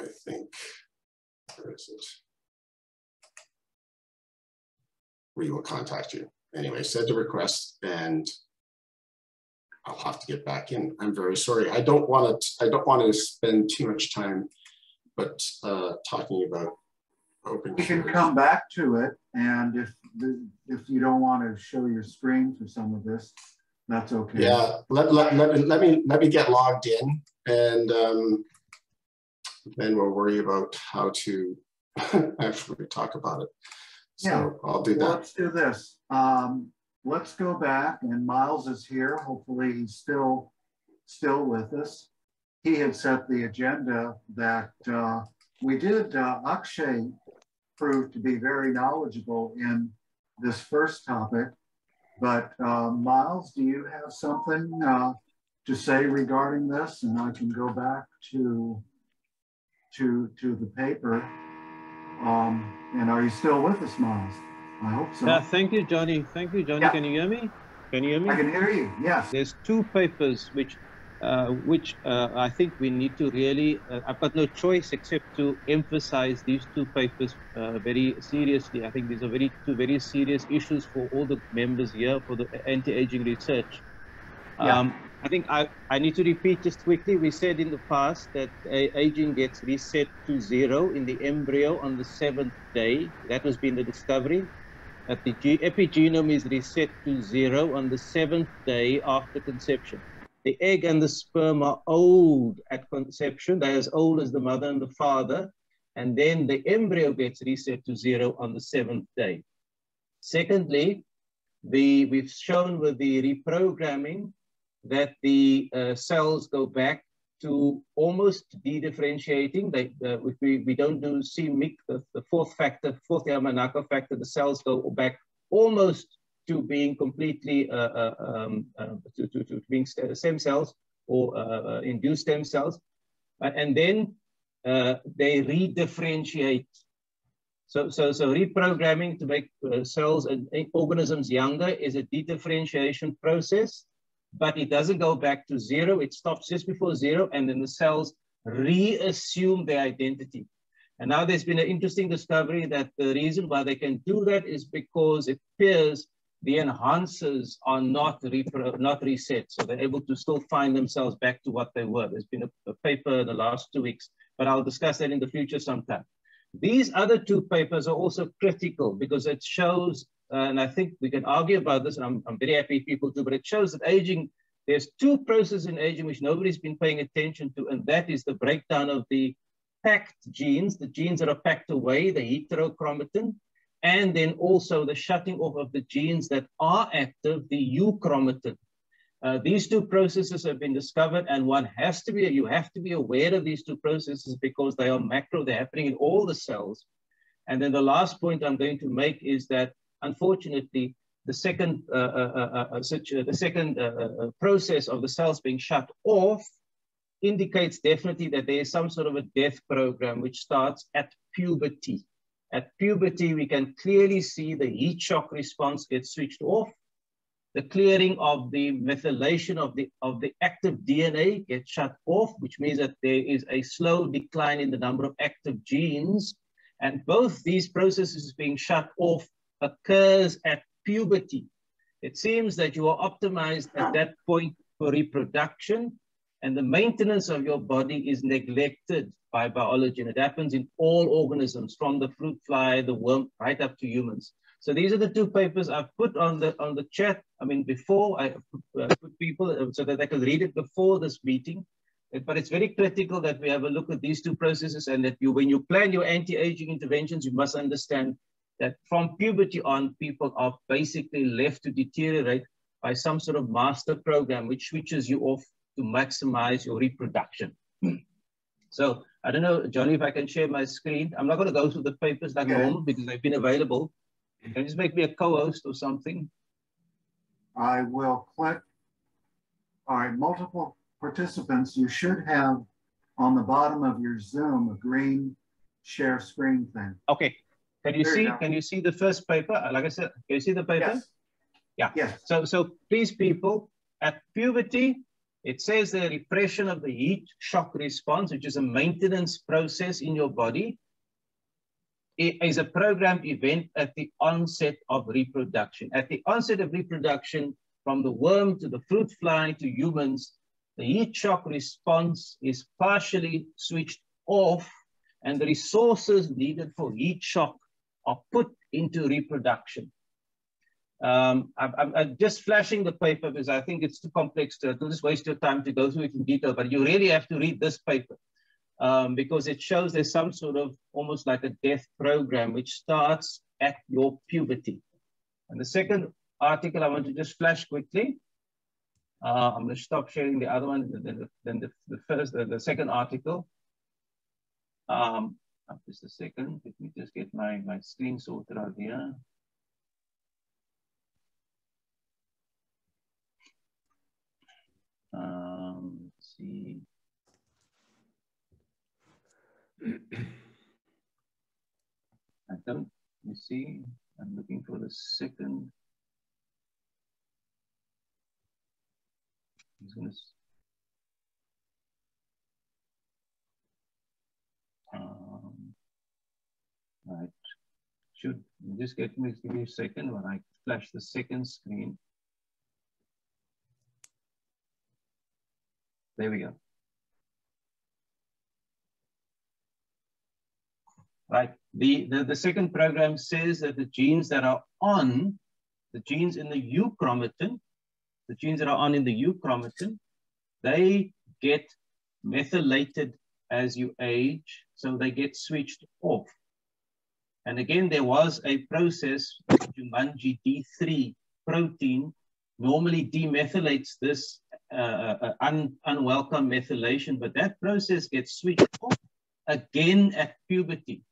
I think, where is it? We will contact you. Anyway, send the request and I'll have to get back in. I'm very sorry. I don't want to, I don't want to spend too much time, but uh, talking about open. We can come back to it. And if, the, if you don't want to show your screen for some of this, that's okay. Yeah, let, let, let, me, let, me, let me get logged in and um, then we'll worry about how to [laughs] actually talk about it. So yeah. I'll do that. let's do this. Um, let's go back and Miles is here. Hopefully he's still, still with us. He had set the agenda that uh, we did, uh, Akshay proved to be very knowledgeable in this first topic. But uh, Miles, do you have something uh, to say regarding this? And I can go back to to to the paper. Um, and are you still with us, Miles? I hope so. Yeah, thank you, Johnny. Thank you, Johnny. Yeah. Can you hear me? Can you hear me? I can hear you. Yes. There's two papers which uh, which uh, I think we need to really, uh, I've got no choice except to emphasize these two papers uh, very seriously. I think these are very two very serious issues for all the members here for the anti-aging research. Yeah. Um, I think I, I need to repeat just quickly. We said in the past that aging gets reset to zero in the embryo on the seventh day. That has been the discovery. That the epigenome is reset to zero on the seventh day after conception. The egg and the sperm are old at conception. They're as old as the mother and the father. And then the embryo gets reset to zero on the seventh day. Secondly, the, we've shown with the reprogramming that the uh, cells go back to almost de-differentiating. Uh, we, we don't do c-MYC, the, the fourth factor, fourth Yamanaka factor, the cells go back almost to being completely, uh, uh um, uh, to, to, to, being stem cells or uh, induced stem cells. and then they re-differentiate. So, so, so reprogramming to make cells and organisms younger is a de-differentiation process but it doesn't go back to zero. It stops just before zero, and then the cells reassume their identity. And now there's been an interesting discovery that the reason why they can do that is because it appears the enhancers are not, not reset. So they're able to still find themselves back to what they were. There's been a, a paper in the last two weeks, but I'll discuss that in the future sometime. These other two papers are also critical because it shows uh, and I think we can argue about this, and I'm, I'm very happy people do, but it shows that aging, there's two processes in aging which nobody's been paying attention to, and that is the breakdown of the packed genes, the genes that are packed away, the heterochromatin, and then also the shutting off of the genes that are active, the euchromatin. Uh, these two processes have been discovered and one has to be, you have to be aware of these two processes because they are macro, they're happening in all the cells. And then the last point I'm going to make is that unfortunately, the second, uh, uh, uh, such, the second process of the cells being shut off indicates definitely that there is some sort of a death program which starts at puberty. At puberty, we can clearly see the heat shock response gets switched off. The clearing of the methylation of the, of the active DNA gets shut off, which means that there is a slow decline in the number of active genes. And both these processes being shut off occurs at puberty. It seems that you are optimized at that point for reproduction and the maintenance of your body is neglected by biology. And it happens in all organisms from the fruit fly, the worm, right up to humans. So these are the two papers I've put on the on the chat. I mean, before I put, uh, put people uh, so that they can read it before this meeting. But it's very critical that we have a look at these two processes and that you, when you plan your anti-aging interventions, you must understand that from puberty on, people are basically left to deteriorate by some sort of master program which switches you off to maximize your reproduction. So I don't know, Johnny, if I can share my screen. I'm not going to go through the papers like okay. normal because they've been available. Can you just make me a co-host or something? I will click. All right, multiple participants. You should have on the bottom of your Zoom a green share screen thing. Okay, can you see? Can you see the first paper? Uh, like I said, can you see the paper? Yes. Yeah. Yes. So, so please, people, at puberty, it says the repression of the heat shock response, which is a maintenance process in your body, it is a programmed event at the onset of reproduction. At the onset of reproduction, from the worm to the fruit fly to humans, the heat shock response is partially switched off and the resources needed for heat shock are put into reproduction. Um, I'm, I'm, just flashing the paper because I think it's too complex to, to just waste your time to go through it in detail, but you really have to read this paper um, because it shows there's some sort of almost like a death program which starts at your puberty. And the second article I want to just flash quickly. Uh, I'm going to stop sharing the other one, then the, the, the first, the, the second article. Um, just a second. Let me just get my, my screen sorted out here. Um, let's see. I don't, you see, I'm looking for the second. I'm gonna Um, right. Should just get me give me a second when I flash the second screen. There we go. Right. The, the, the second program says that the genes that are on, the genes in the euchromatin, the genes that are on in the euchromatin, they get methylated as you age, so they get switched off. And again, there was a process, Jumonji D3 protein normally demethylates this uh, uh, un, unwelcome methylation, but that process gets switched off again at puberty.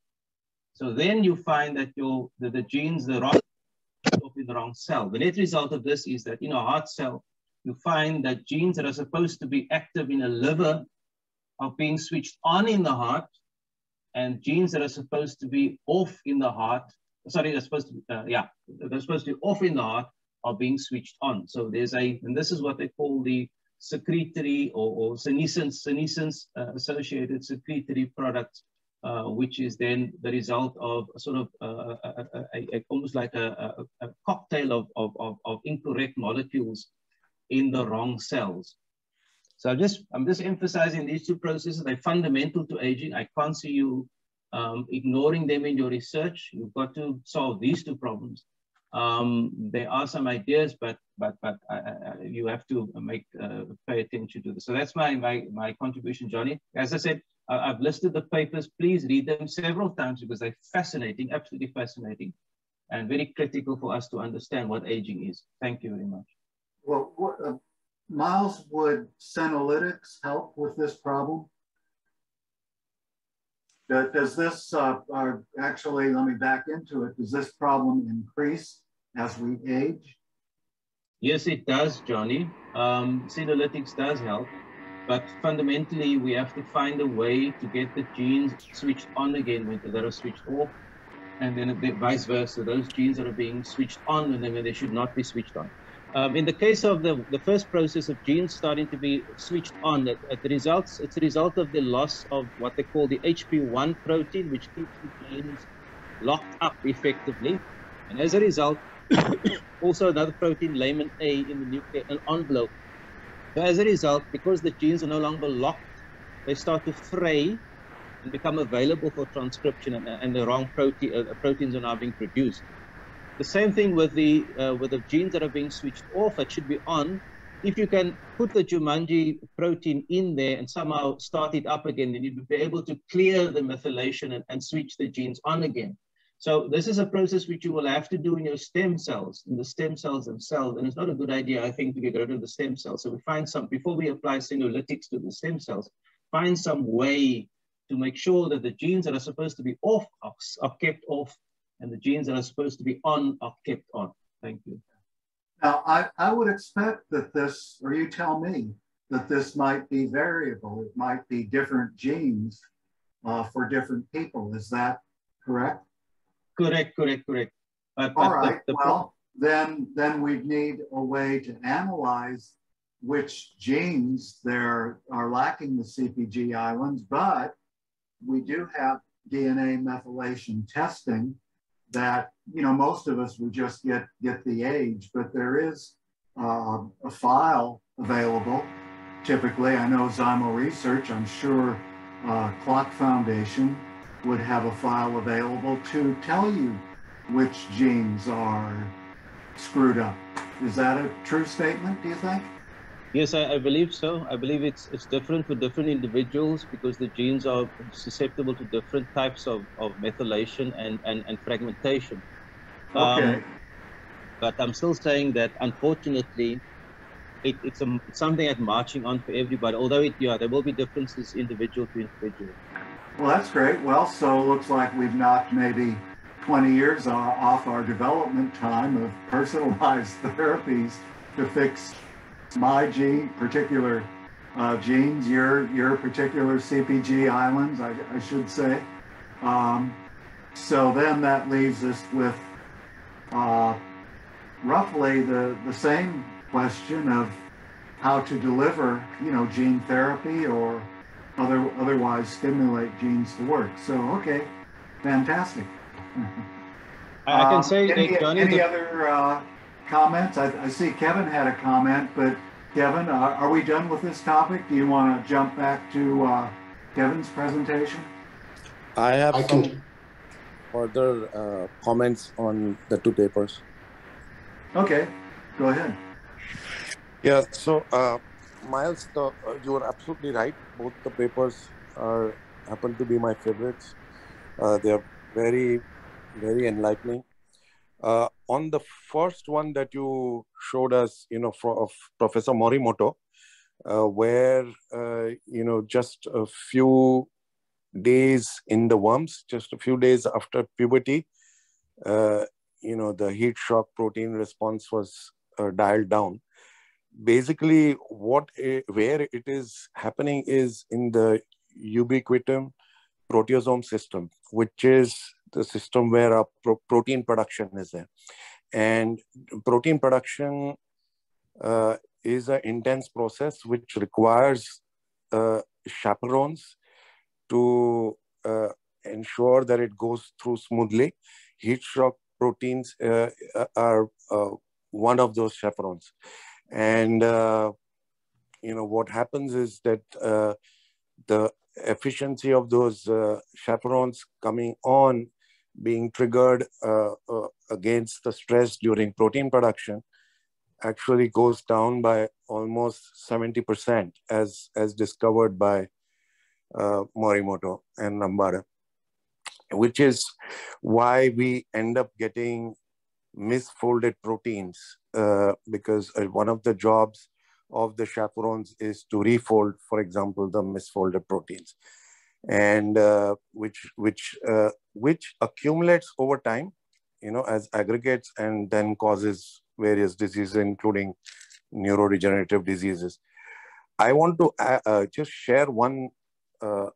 So then you find that your the, the genes, the wrong in the wrong cell. The net result of this is that in a heart cell, you find that genes that are supposed to be active in a liver are being switched on in the heart, and genes that are supposed to be off in the heart, sorry, they're supposed to, be, uh, yeah, they're supposed to be off in the heart are being switched on. So there's a, and this is what they call the secretory or, or senescence, senescence uh, associated secretory product, uh, which is then the result of sort of uh, a, a, a, almost like a, cocktail of, of, of, incorrect molecules in the wrong cells. So I'm just, I'm just emphasizing these two processes. They're fundamental to aging. I can't see you um, ignoring them in your research. You've got to solve these two problems. Um, there are some ideas, but but but uh, uh, you have to make uh, pay attention to this. So that's my my my contribution, Johnny. As I said, I've listed the papers. Please read them several times because they're fascinating, absolutely fascinating, and very critical for us to understand what aging is. Thank you very much. Well, what, uh, Miles, would senolytics help with this problem? Does this uh, actually, let me back into it, does this problem increase as we age? Yes, it does, Johnny. Um, senolytics does help, but fundamentally we have to find a way to get the genes switched on again when they are switched off, and then vice versa. Those genes that are being switched on and then they should not be switched on. Um, in the case of the, the first process of genes starting to be switched on, at the results, it's a result of the loss of what they call the HP1 protein, which keeps the genes locked up effectively. And as a result, [coughs] also another protein, lamin A, in the nuclear envelope. So as a result, because the genes are no longer locked, they start to fray and become available for transcription, and, and the wrong uh, proteins are now being produced. The same thing with the uh, with the genes that are being switched off that should be on. If you can put the Jumonji protein in there and somehow start it up again, then you'd be able to clear the methylation and, and switch the genes on again. So this is a process which you will have to do in your stem cells, in the stem cells themselves. And it's not a good idea, I think, to get rid of the stem cells. So we find some, before we apply senolytics to the stem cells, find some way to make sure that the genes that are supposed to be off are, are kept off and the genes that are supposed to be on are kept on. Thank you. Now, I, I would expect that this, or you tell me, that this might be variable. It might be different genes uh, for different people. Is that correct? Correct, correct, correct. But, All but right. The, the well, then then we'd need a way to analyze which genes there are lacking the CPG islands, but we do have DNA methylation testing that you know most of us would just get get the age, but there is uh, a file available. Typically, I know Zymo Research. I'm sure uh, Clock Foundation would have a file available to tell you which genes are screwed up. Is that a true statement? Do you think? Yes, I, I, believe so. I believe it's it's different for different individuals because the genes are susceptible to different types of, of methylation and, and, and fragmentation. Okay. Um, but I'm still saying that unfortunately, it, it's, a, it's something that's marching on for everybody. Although it, yeah, there will be differences individual to individual. Well, that's great. Well, so looks like we've knocked maybe 20 years off our development time of personalized [laughs] therapies to fix my gene, particular uh, genes, your your particular CPG islands, I, I should say. Um, so then that leaves us with uh, roughly the, the same question of how to deliver, you know, gene therapy or other otherwise stimulate genes to work. So okay, fantastic. I can say, um, any, Johnny, any the... other uh, comments? I, I, see Kevin had a comment, but Kevin, uh, are we done with this topic? Do you want to jump back to uh, Kevin's presentation? I have I some can... further uh, comments on the two papers. Okay, go ahead. Yeah, so uh, Miles, the, uh, you are absolutely right. Both the papers are happen to be my favorites. Uh, they are very, very enlightening. Uh, on the first one that you showed us, you know, for, of Professor Morimoto, uh, where, uh, you know, just a few days in the worms, just a few days after puberty, uh, you know, the heat shock protein response was dialed down. Basically, what where it is happening is in the ubiquitin proteasome system, which is the system where a pro protein production is there. And protein production uh, is an intense process which requires uh, chaperones to uh, ensure that it goes through smoothly. Heat shock proteins uh, are uh, one of those chaperones. And, uh, you know, what happens is that the efficiency of those chaperones coming on being triggered uh, uh, against the stress during protein production actually goes down by almost 70% as, as discovered by uh, Morimoto and Labbadia, which is why we end up getting misfolded proteins uh, because uh, one of the jobs of the chaperones is to refold, for example, the misfolded proteins. And uh, which which uh, which accumulates over time you know as aggregates and then causes various diseases including neurodegenerative diseases. I want to uh, uh just share one uh,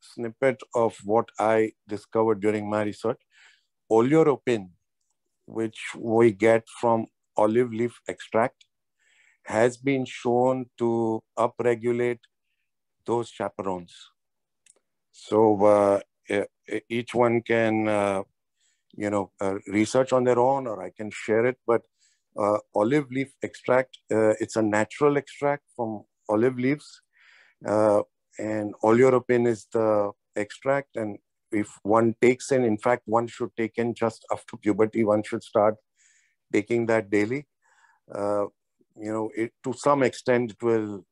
snippet of what i discovered during my research. Oleuropein which we get from olive leaf extract has been shown to upregulate those chaperones so uh, each one can, uh, you know, uh, research on their own, or I can share it. But uh, olive leaf extract, uh, it's a natural extract from olive leaves, uh, and oleuropein is the extract. And if one takes in, in fact, one should take in just after puberty. One should start taking that daily. you know, it, to some extent, it will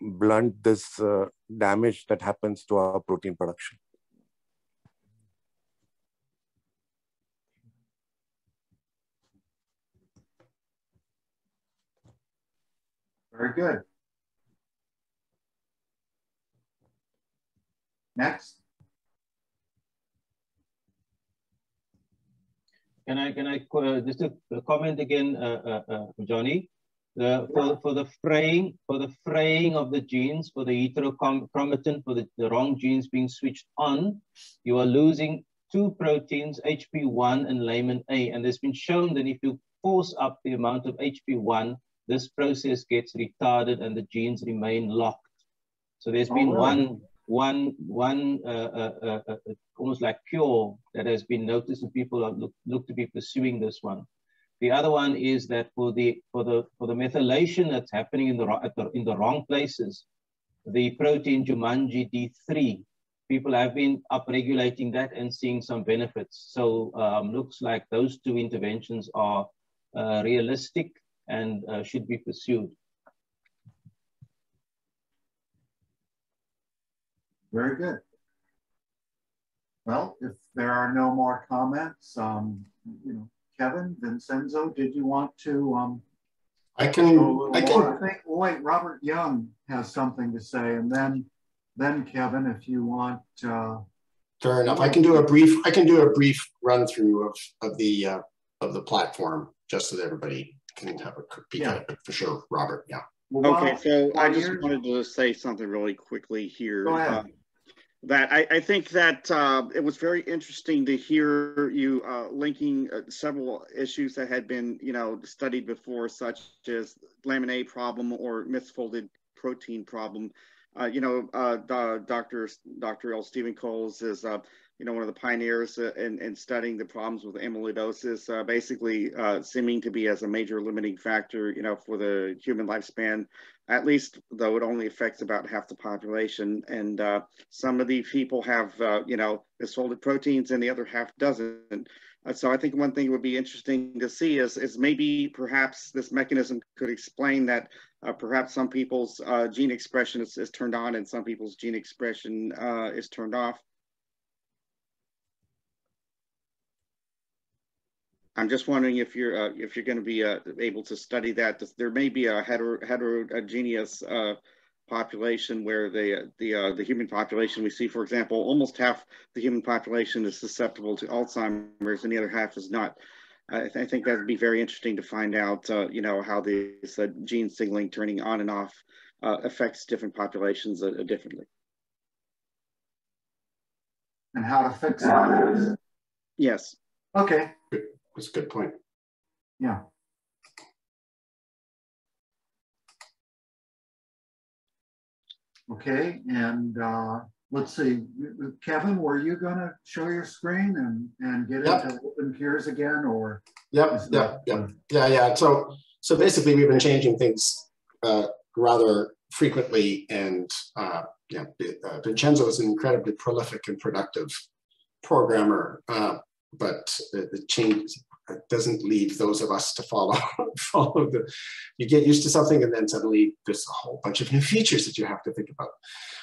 blunt this uh, damage that happens to our protein production. Very good. Next. Can I can I uh, just a comment again, uh, uh, uh Johnny? the, for, for the fraying, for the fraying of the genes, for the heterochromatin, for the, the wrong genes being switched on, you are losing two proteins, HP1 and lamin A. And it's been shown that if you force up the amount of HP1, this process gets retarded and the genes remain locked. So there's been oh, one, one, one uh, uh, uh, uh, almost like cure that has been noticed and people are look, look to be pursuing this one. The other one is that for the for the for the methylation that's happening in the, the in the wrong places, the protein Jumonji D3, people have been upregulating that and seeing some benefits. So um, looks like those two interventions are uh, realistic and uh, should be pursued. Very good. Well, if there are no more comments, um, you know, Kevin, Vincenzo, did you want to? Um, I can. I can. I think. Wait, Robert Young has something to say, and then, then Kevin, if you want. Uh, Fair enough. I can do a brief. I can do a brief run through of of the uh, of the platform just so that everybody can have a peek yeah. at it for sure. Robert, yeah. Well, okay, so I just wanted to say something really quickly here. Go ahead. Uh, that I, I, think that uh, it was very interesting to hear you uh, linking uh, several issues that had been, you know, studied before, such as lamin A problem or misfolded protein problem. uh, you know, uh, Dr. Dr. L. Stephen Coles is, uh, you know, one of the pioneers uh, in, in studying the problems with amyloidosis, uh, basically uh, seeming to be as a major limiting factor, you know, for the human lifespan, at least though it only affects about half the population. And some of these people have, you know, misfolded proteins and the other half doesn't. so I think one thing would be interesting to see is, is maybe perhaps this mechanism could explain that uh, perhaps some people's uh, gene expression is, is, turned on and some people's gene expression uh, is turned off. I'm just wondering if you're uh, if you're going to be uh, able to study that. There may be a hetero heterogeneous uh, population where the the the human population we see, for example, almost half the human population is susceptible to Alzheimer's, and the other half is not. I, th I, think that would be very interesting to find out, uh, you know, how this uh, gene signaling turning on and off uh, affects different populations uh, differently. And how to fix it. Yes. Okay. That's a good point. Yeah. Okay, and uh, let's see, Kevin, were you going to show your screen and, and get yep. into OpenCures again, or? Yep, yep, yep. Yeah, yeah. So, so basically, we've been changing things uh, rather frequently, and uh, yeah, uh, Vincenzo is an incredibly prolific and productive programmer, uh, but the, the change doesn't leave those of us to follow [laughs] follow the. You get used to something, and then suddenly there's a whole bunch of new features that you have to think about.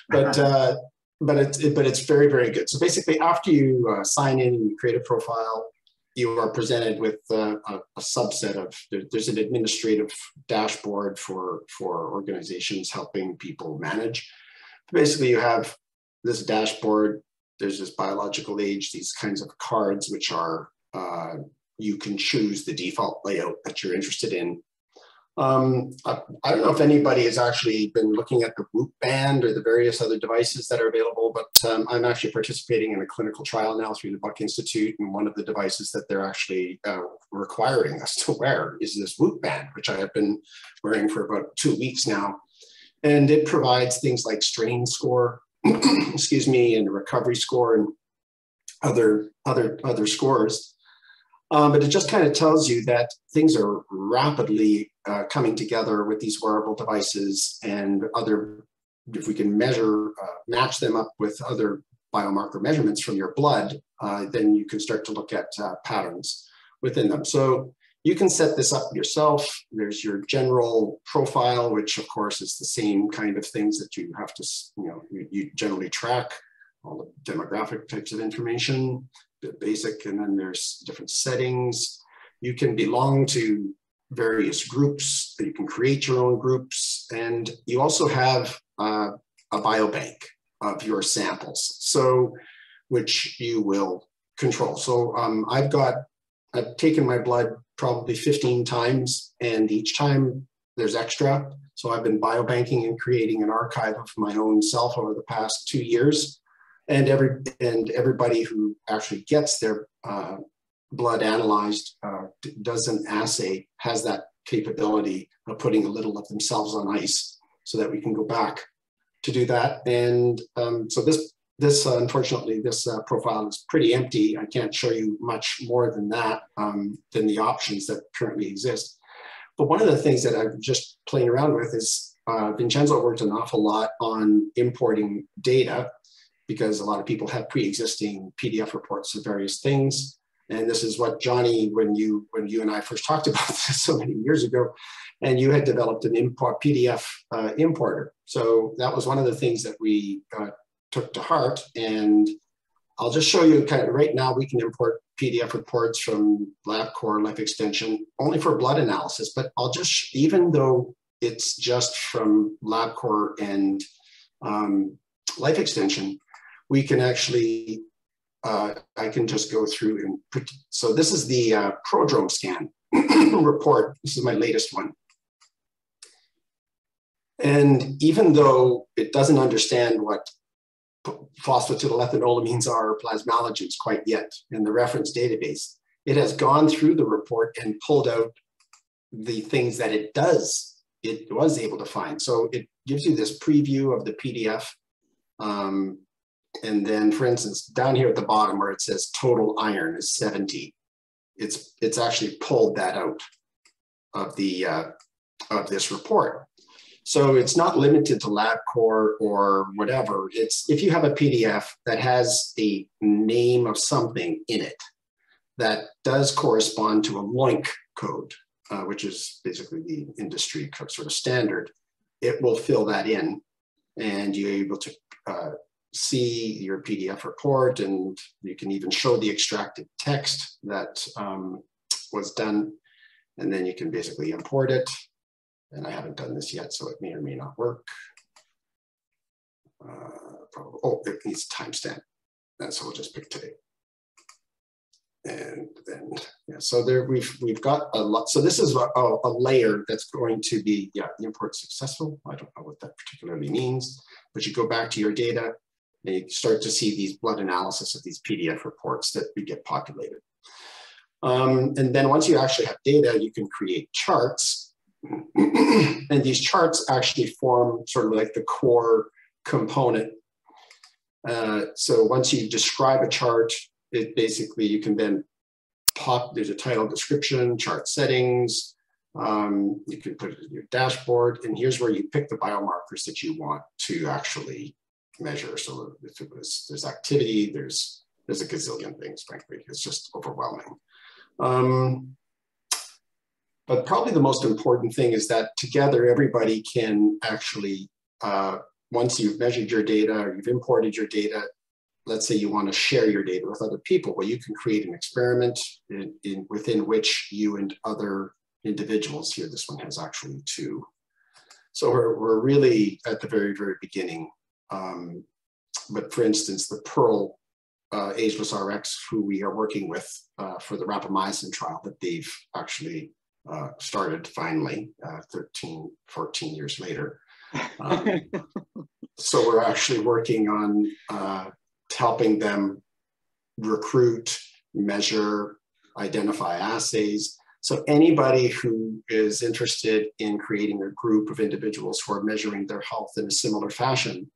But uh, but it's it, but it's very very good. So basically, after you uh, sign in and you create a profile, you are presented with uh, a, a, subset of there, there's an administrative dashboard for for organizations helping people manage. Basically, you have this dashboard. There's this biological age, these kinds of cards, which are uh, you can choose the default layout that you're interested in um, I, I, don't know if anybody has actually been looking at the Whoop band or the various other devices that are available, but um, I'm actually participating in a clinical trial now through the Buck Institute, and one of the devices that they're actually uh, requiring us to wear is this Whoop band, which I have been wearing for about two weeks now. And it provides things like strain score, [clears throat] excuse me, and recovery score and other, other, other scores um, but it just kind of tells you that things are rapidly uh, coming together with these wearable devices and other, if we can measure, uh, match them up with other biomarker measurements from your blood, uh, then you can start to look at uh, patterns within them. So you can set this up yourself. There's your general profile, which of course is the same kind of things that you have to, you know, you, you generally track all the demographic types of information basic, and then there's different settings. You can belong to various groups, you can create your own groups, and you also have uh, a biobank of your samples, so which you will control. So um, I've got, I've taken my blood probably 15 times, and each time there's extra. So I've been biobanking and creating an archive of my own self over the past two years and every and everybody who actually gets their uh, blood analyzed uh, does an assay has that capability of putting a little of themselves on ice so that we can go back to do that. And um, so this this uh, unfortunately this uh, profile is pretty empty. I can't show you much more than that um, than the options that currently exist. But one of the things that i'm just playing around with is uh, Vincenzo worked an awful lot on importing data because a lot of people have pre-existing PDF reports of various things. And this is what Johnny, when you when you and I first talked about [laughs] this so many years ago, and you had developed an import PDF uh, importer. So that was one of the things that we uh, took to heart. And I'll just show you kind of right now we can import PDF reports from LabCorp Life Extension only for blood analysis. But I'll just even though it's just from LabCorp and um, Life Extension, we can actually, uh, I can just go through and, so this is the uh, prodrome scan [clears throat] report. This is my latest one. And even though it doesn't understand what phosphatidylethanolamines are or plasmalogens quite yet in the reference database, it has gone through the report and pulled out the things that it does it was able to find. So it gives you this preview of the PDF. Um, and then for instance, down here at the bottom where it says total iron is 70, it's, it's actually pulled that out of the, uh, of this report. So it's not limited to LabCorp or whatever. It's if you have a PDF that has a name of something in it that does correspond to a LOINC code, uh, which is basically the industry sort of standard, it will fill that in and you're able to uh, see your PDF report and you can even show the extracted text that um, was done. And then you can basically import it and I haven't done this yet, so it may or may not work. Uh, probably, oh, it needs timestamp. And so we'll just pick today. And then, yeah, so there we've we've got a lot. So this is a, a, layer that's going to be, yeah, import successful. I don't know what that particularly means, but you go back to your data you start to see these blood analysis of these PDF reports that we get populated. Um, and then once you actually have data, you can create charts [clears throat] and these charts actually form sort of like the core component. Uh, so once you describe a chart, it basically you can then pop, there's a title description, chart settings, um, you can put it in your dashboard, and here's where you pick the biomarkers that you want to actually measure. So if it was, there's activity, there's there's a gazillion things, frankly. It's just overwhelming. Um, but probably the most important thing is that together everybody can actually, uh, once you've measured your data or you've imported your data, let's say you want to share your data with other people, well, you can create an experiment in, in, within which you and other individuals here, this one has actually two. So we're, we're really at the very, very beginning. Um, but for instance, the Pearl uh, Ageless RX, who we are working with uh, for the rapamycin trial that they've actually uh, started finally uh, 13, 14 years later. Um, [laughs] so we're actually working on uh, helping them recruit, measure, identify assays. So anybody who is interested in creating a group of individuals who are measuring their health in a similar fashion,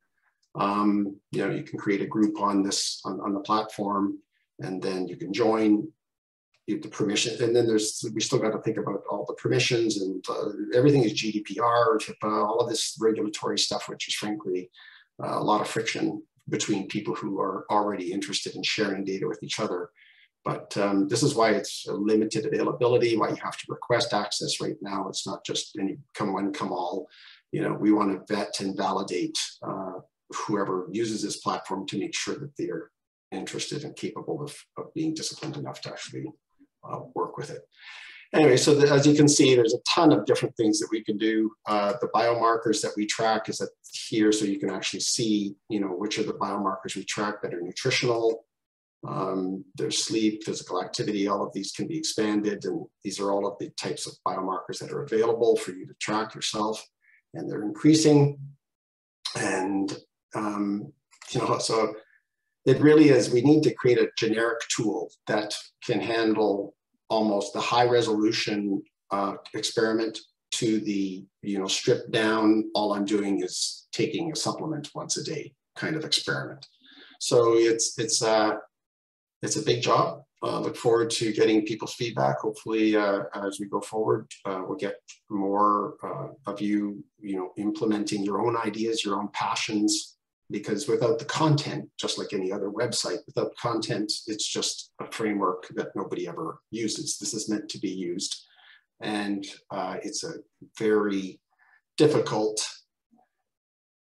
um, you know, you can create a group on this on, on the platform, and then you can join the permission, and then there's we still got to think about all the permissions and uh, everything is GDPR, HIPAA, all of this regulatory stuff, which is frankly uh, a lot of friction between people who are already interested in sharing data with each other. But um, this is why it's a limited availability, why you have to request access right now. It's not just any come one, come all. You know, we want to vet and validate uh, whoever uses this platform to make sure that they are interested and capable of, of being disciplined enough to actually uh, work with it. Anyway, so the, as you can see, there's a ton of different things that we can do. Uh, the biomarkers that we track is here, so you can actually see, you know, which are the biomarkers we track that are nutritional. Um, there's sleep, physical activity, all of these can be expanded, and these are all of the types of biomarkers that are available for you to track yourself, and they're increasing. And, um, you know, so it really is, we need to create a generic tool that can handle almost the high resolution uh, experiment to the, you know, stripped down, all I'm doing is taking a supplement once a day kind of experiment. So it's, it's, uh, it's a big job. Uh, look forward to getting people's feedback. Hopefully, uh, as we go forward, uh, we'll get more uh, of you, you know, implementing your own ideas, your own passions, because without the content, just like any other website, without content, it's just a framework that nobody ever uses. This is meant to be used. And uh, it's a very difficult,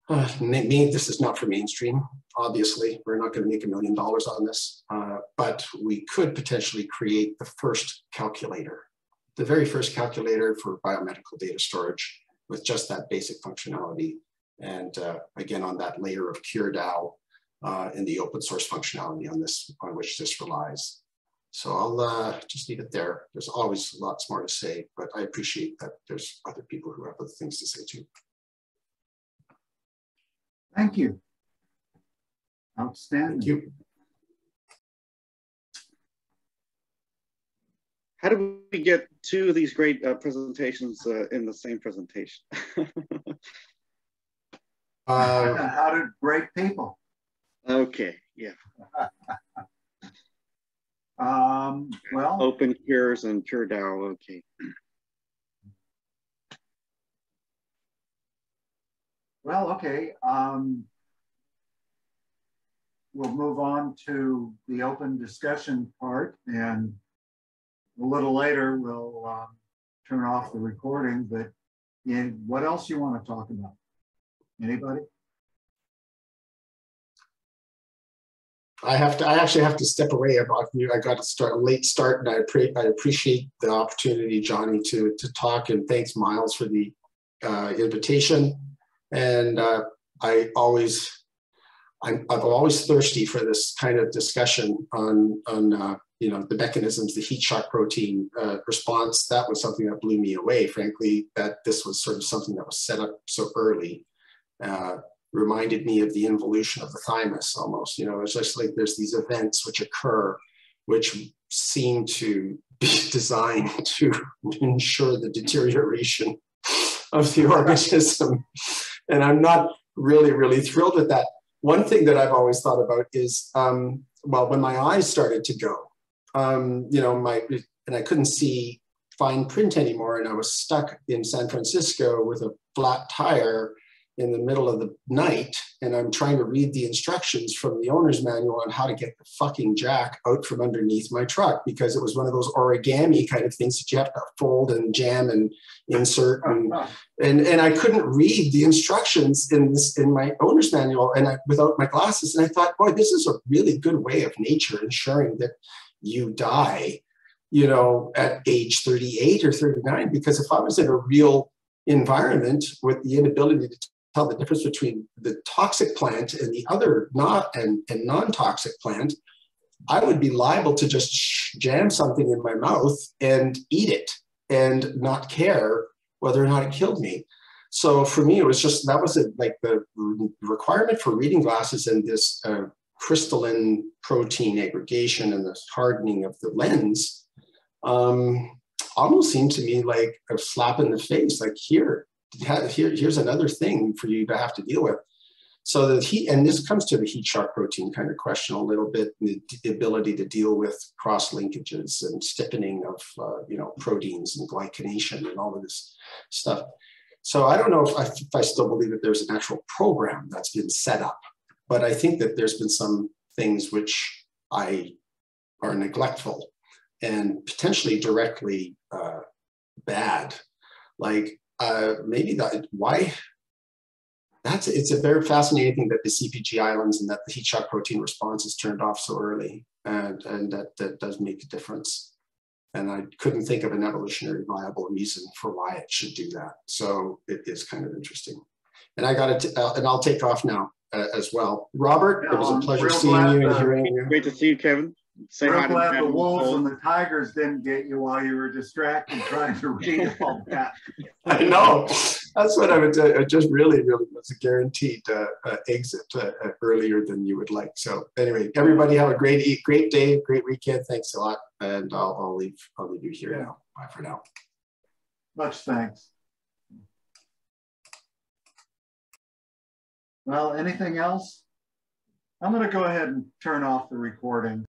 uh, me, this is not for mainstream, obviously. We're not gonna make a million dollars on this, uh, but we could potentially create the first calculator, the very first calculator for biomedical data storage with just that basic functionality and uh, again, on that layer of CureDAO uh, in the open source functionality on this, on which this relies. So I'll uh, just leave it there. There's always lots more to say, but I appreciate that there's other people who have other things to say too. Thank you. Outstanding. Thank you. how do we get two of these great uh, presentations uh, in the same presentation? [laughs] uh, [laughs] how to break people? Okay, yeah. [laughs] um, well, open cures and CureDAO. Okay. Well, okay. Um, we'll move on to the open discussion part and a little later we'll um, turn off the recording, but in, what else you want to talk about? Anybody? I have to. I actually have to step away. I got to start late start, and I, pre- I appreciate the opportunity, Johnny, to to talk. And thanks, Miles, for the uh, invitation. And uh, I always, I'm, I'm always thirsty for this kind of discussion on on uh, you know the mechanisms, the heat shock protein uh, response. That was something that blew me away. Frankly, that this was sort of something that was set up so early. Uh, reminded me of the involution of the thymus almost. You know, it's just like there's these events which occur, which seem to be [laughs] designed to ensure the deterioration of the [laughs] organism. And I'm not really, really thrilled with that. One thing that I've always thought about is, um, well, when my eyes started to go, um, you know, my, and I couldn't see fine print anymore, and I was stuck in San Francisco with a flat tire in the middle of the night and I'm trying to read the instructions from the owner's manual on how to get the fucking jack out from underneath my truck because it was one of those origami kind of things that you have to fold and jam and insert and [laughs] and, and I couldn't read the instructions in this in my owner's manual and I, without my glasses. And I thought boy this is a really good way of nature ensuring that you die you know at age 38 or 39 because if I was in a real environment with the inability to tell the difference between the toxic plant and the other not and, and non-toxic plant, I would be liable to just jam something in my mouth and eat it and not care whether or not it killed me. So for me, it was just that was a, like the requirement for reading glasses and this uh, crystalline protein aggregation and the hardening of the lens um, almost seemed to me like a slap in the face. Like here, here, here's another thing for you to have to deal with. So the heat, and this comes to the heat shock protein kind of question a little bit, the, ability to deal with cross linkages and stiffening of, uh, you know, proteins and glycination and all of this stuff. So I don't know if I, if I still believe that there's an actual program that's been set up, but I think that there's been some things which I are neglectful and potentially directly uh, bad. Like uh, maybe that why that's it's a very fascinating thing that the CPG islands and that the heat shock protein response is turned off so early, and and that that does make a difference. And I couldn't think of an evolutionary viable reason for why it should do that. So it is kind of interesting. And I got it, uh, and I'll take off now uh, as well. Robert, it was a pleasure seeing you and hearing you. Great to see you, Kevin. Say Real glad the wolves and the tigers didn't get you while you were distracted trying to read [laughs] all that. I know. That's what I would do. It just really, really was a guaranteed uh, uh, exit uh, uh, earlier than you would like. So anyway, everybody have a great, great day, great weekend. Thanks a lot. And I'll, I'll leave, I'll leave you here yeah. now. Bye for now. Much thanks. Well, anything else? I'm going to go ahead and turn off the recording.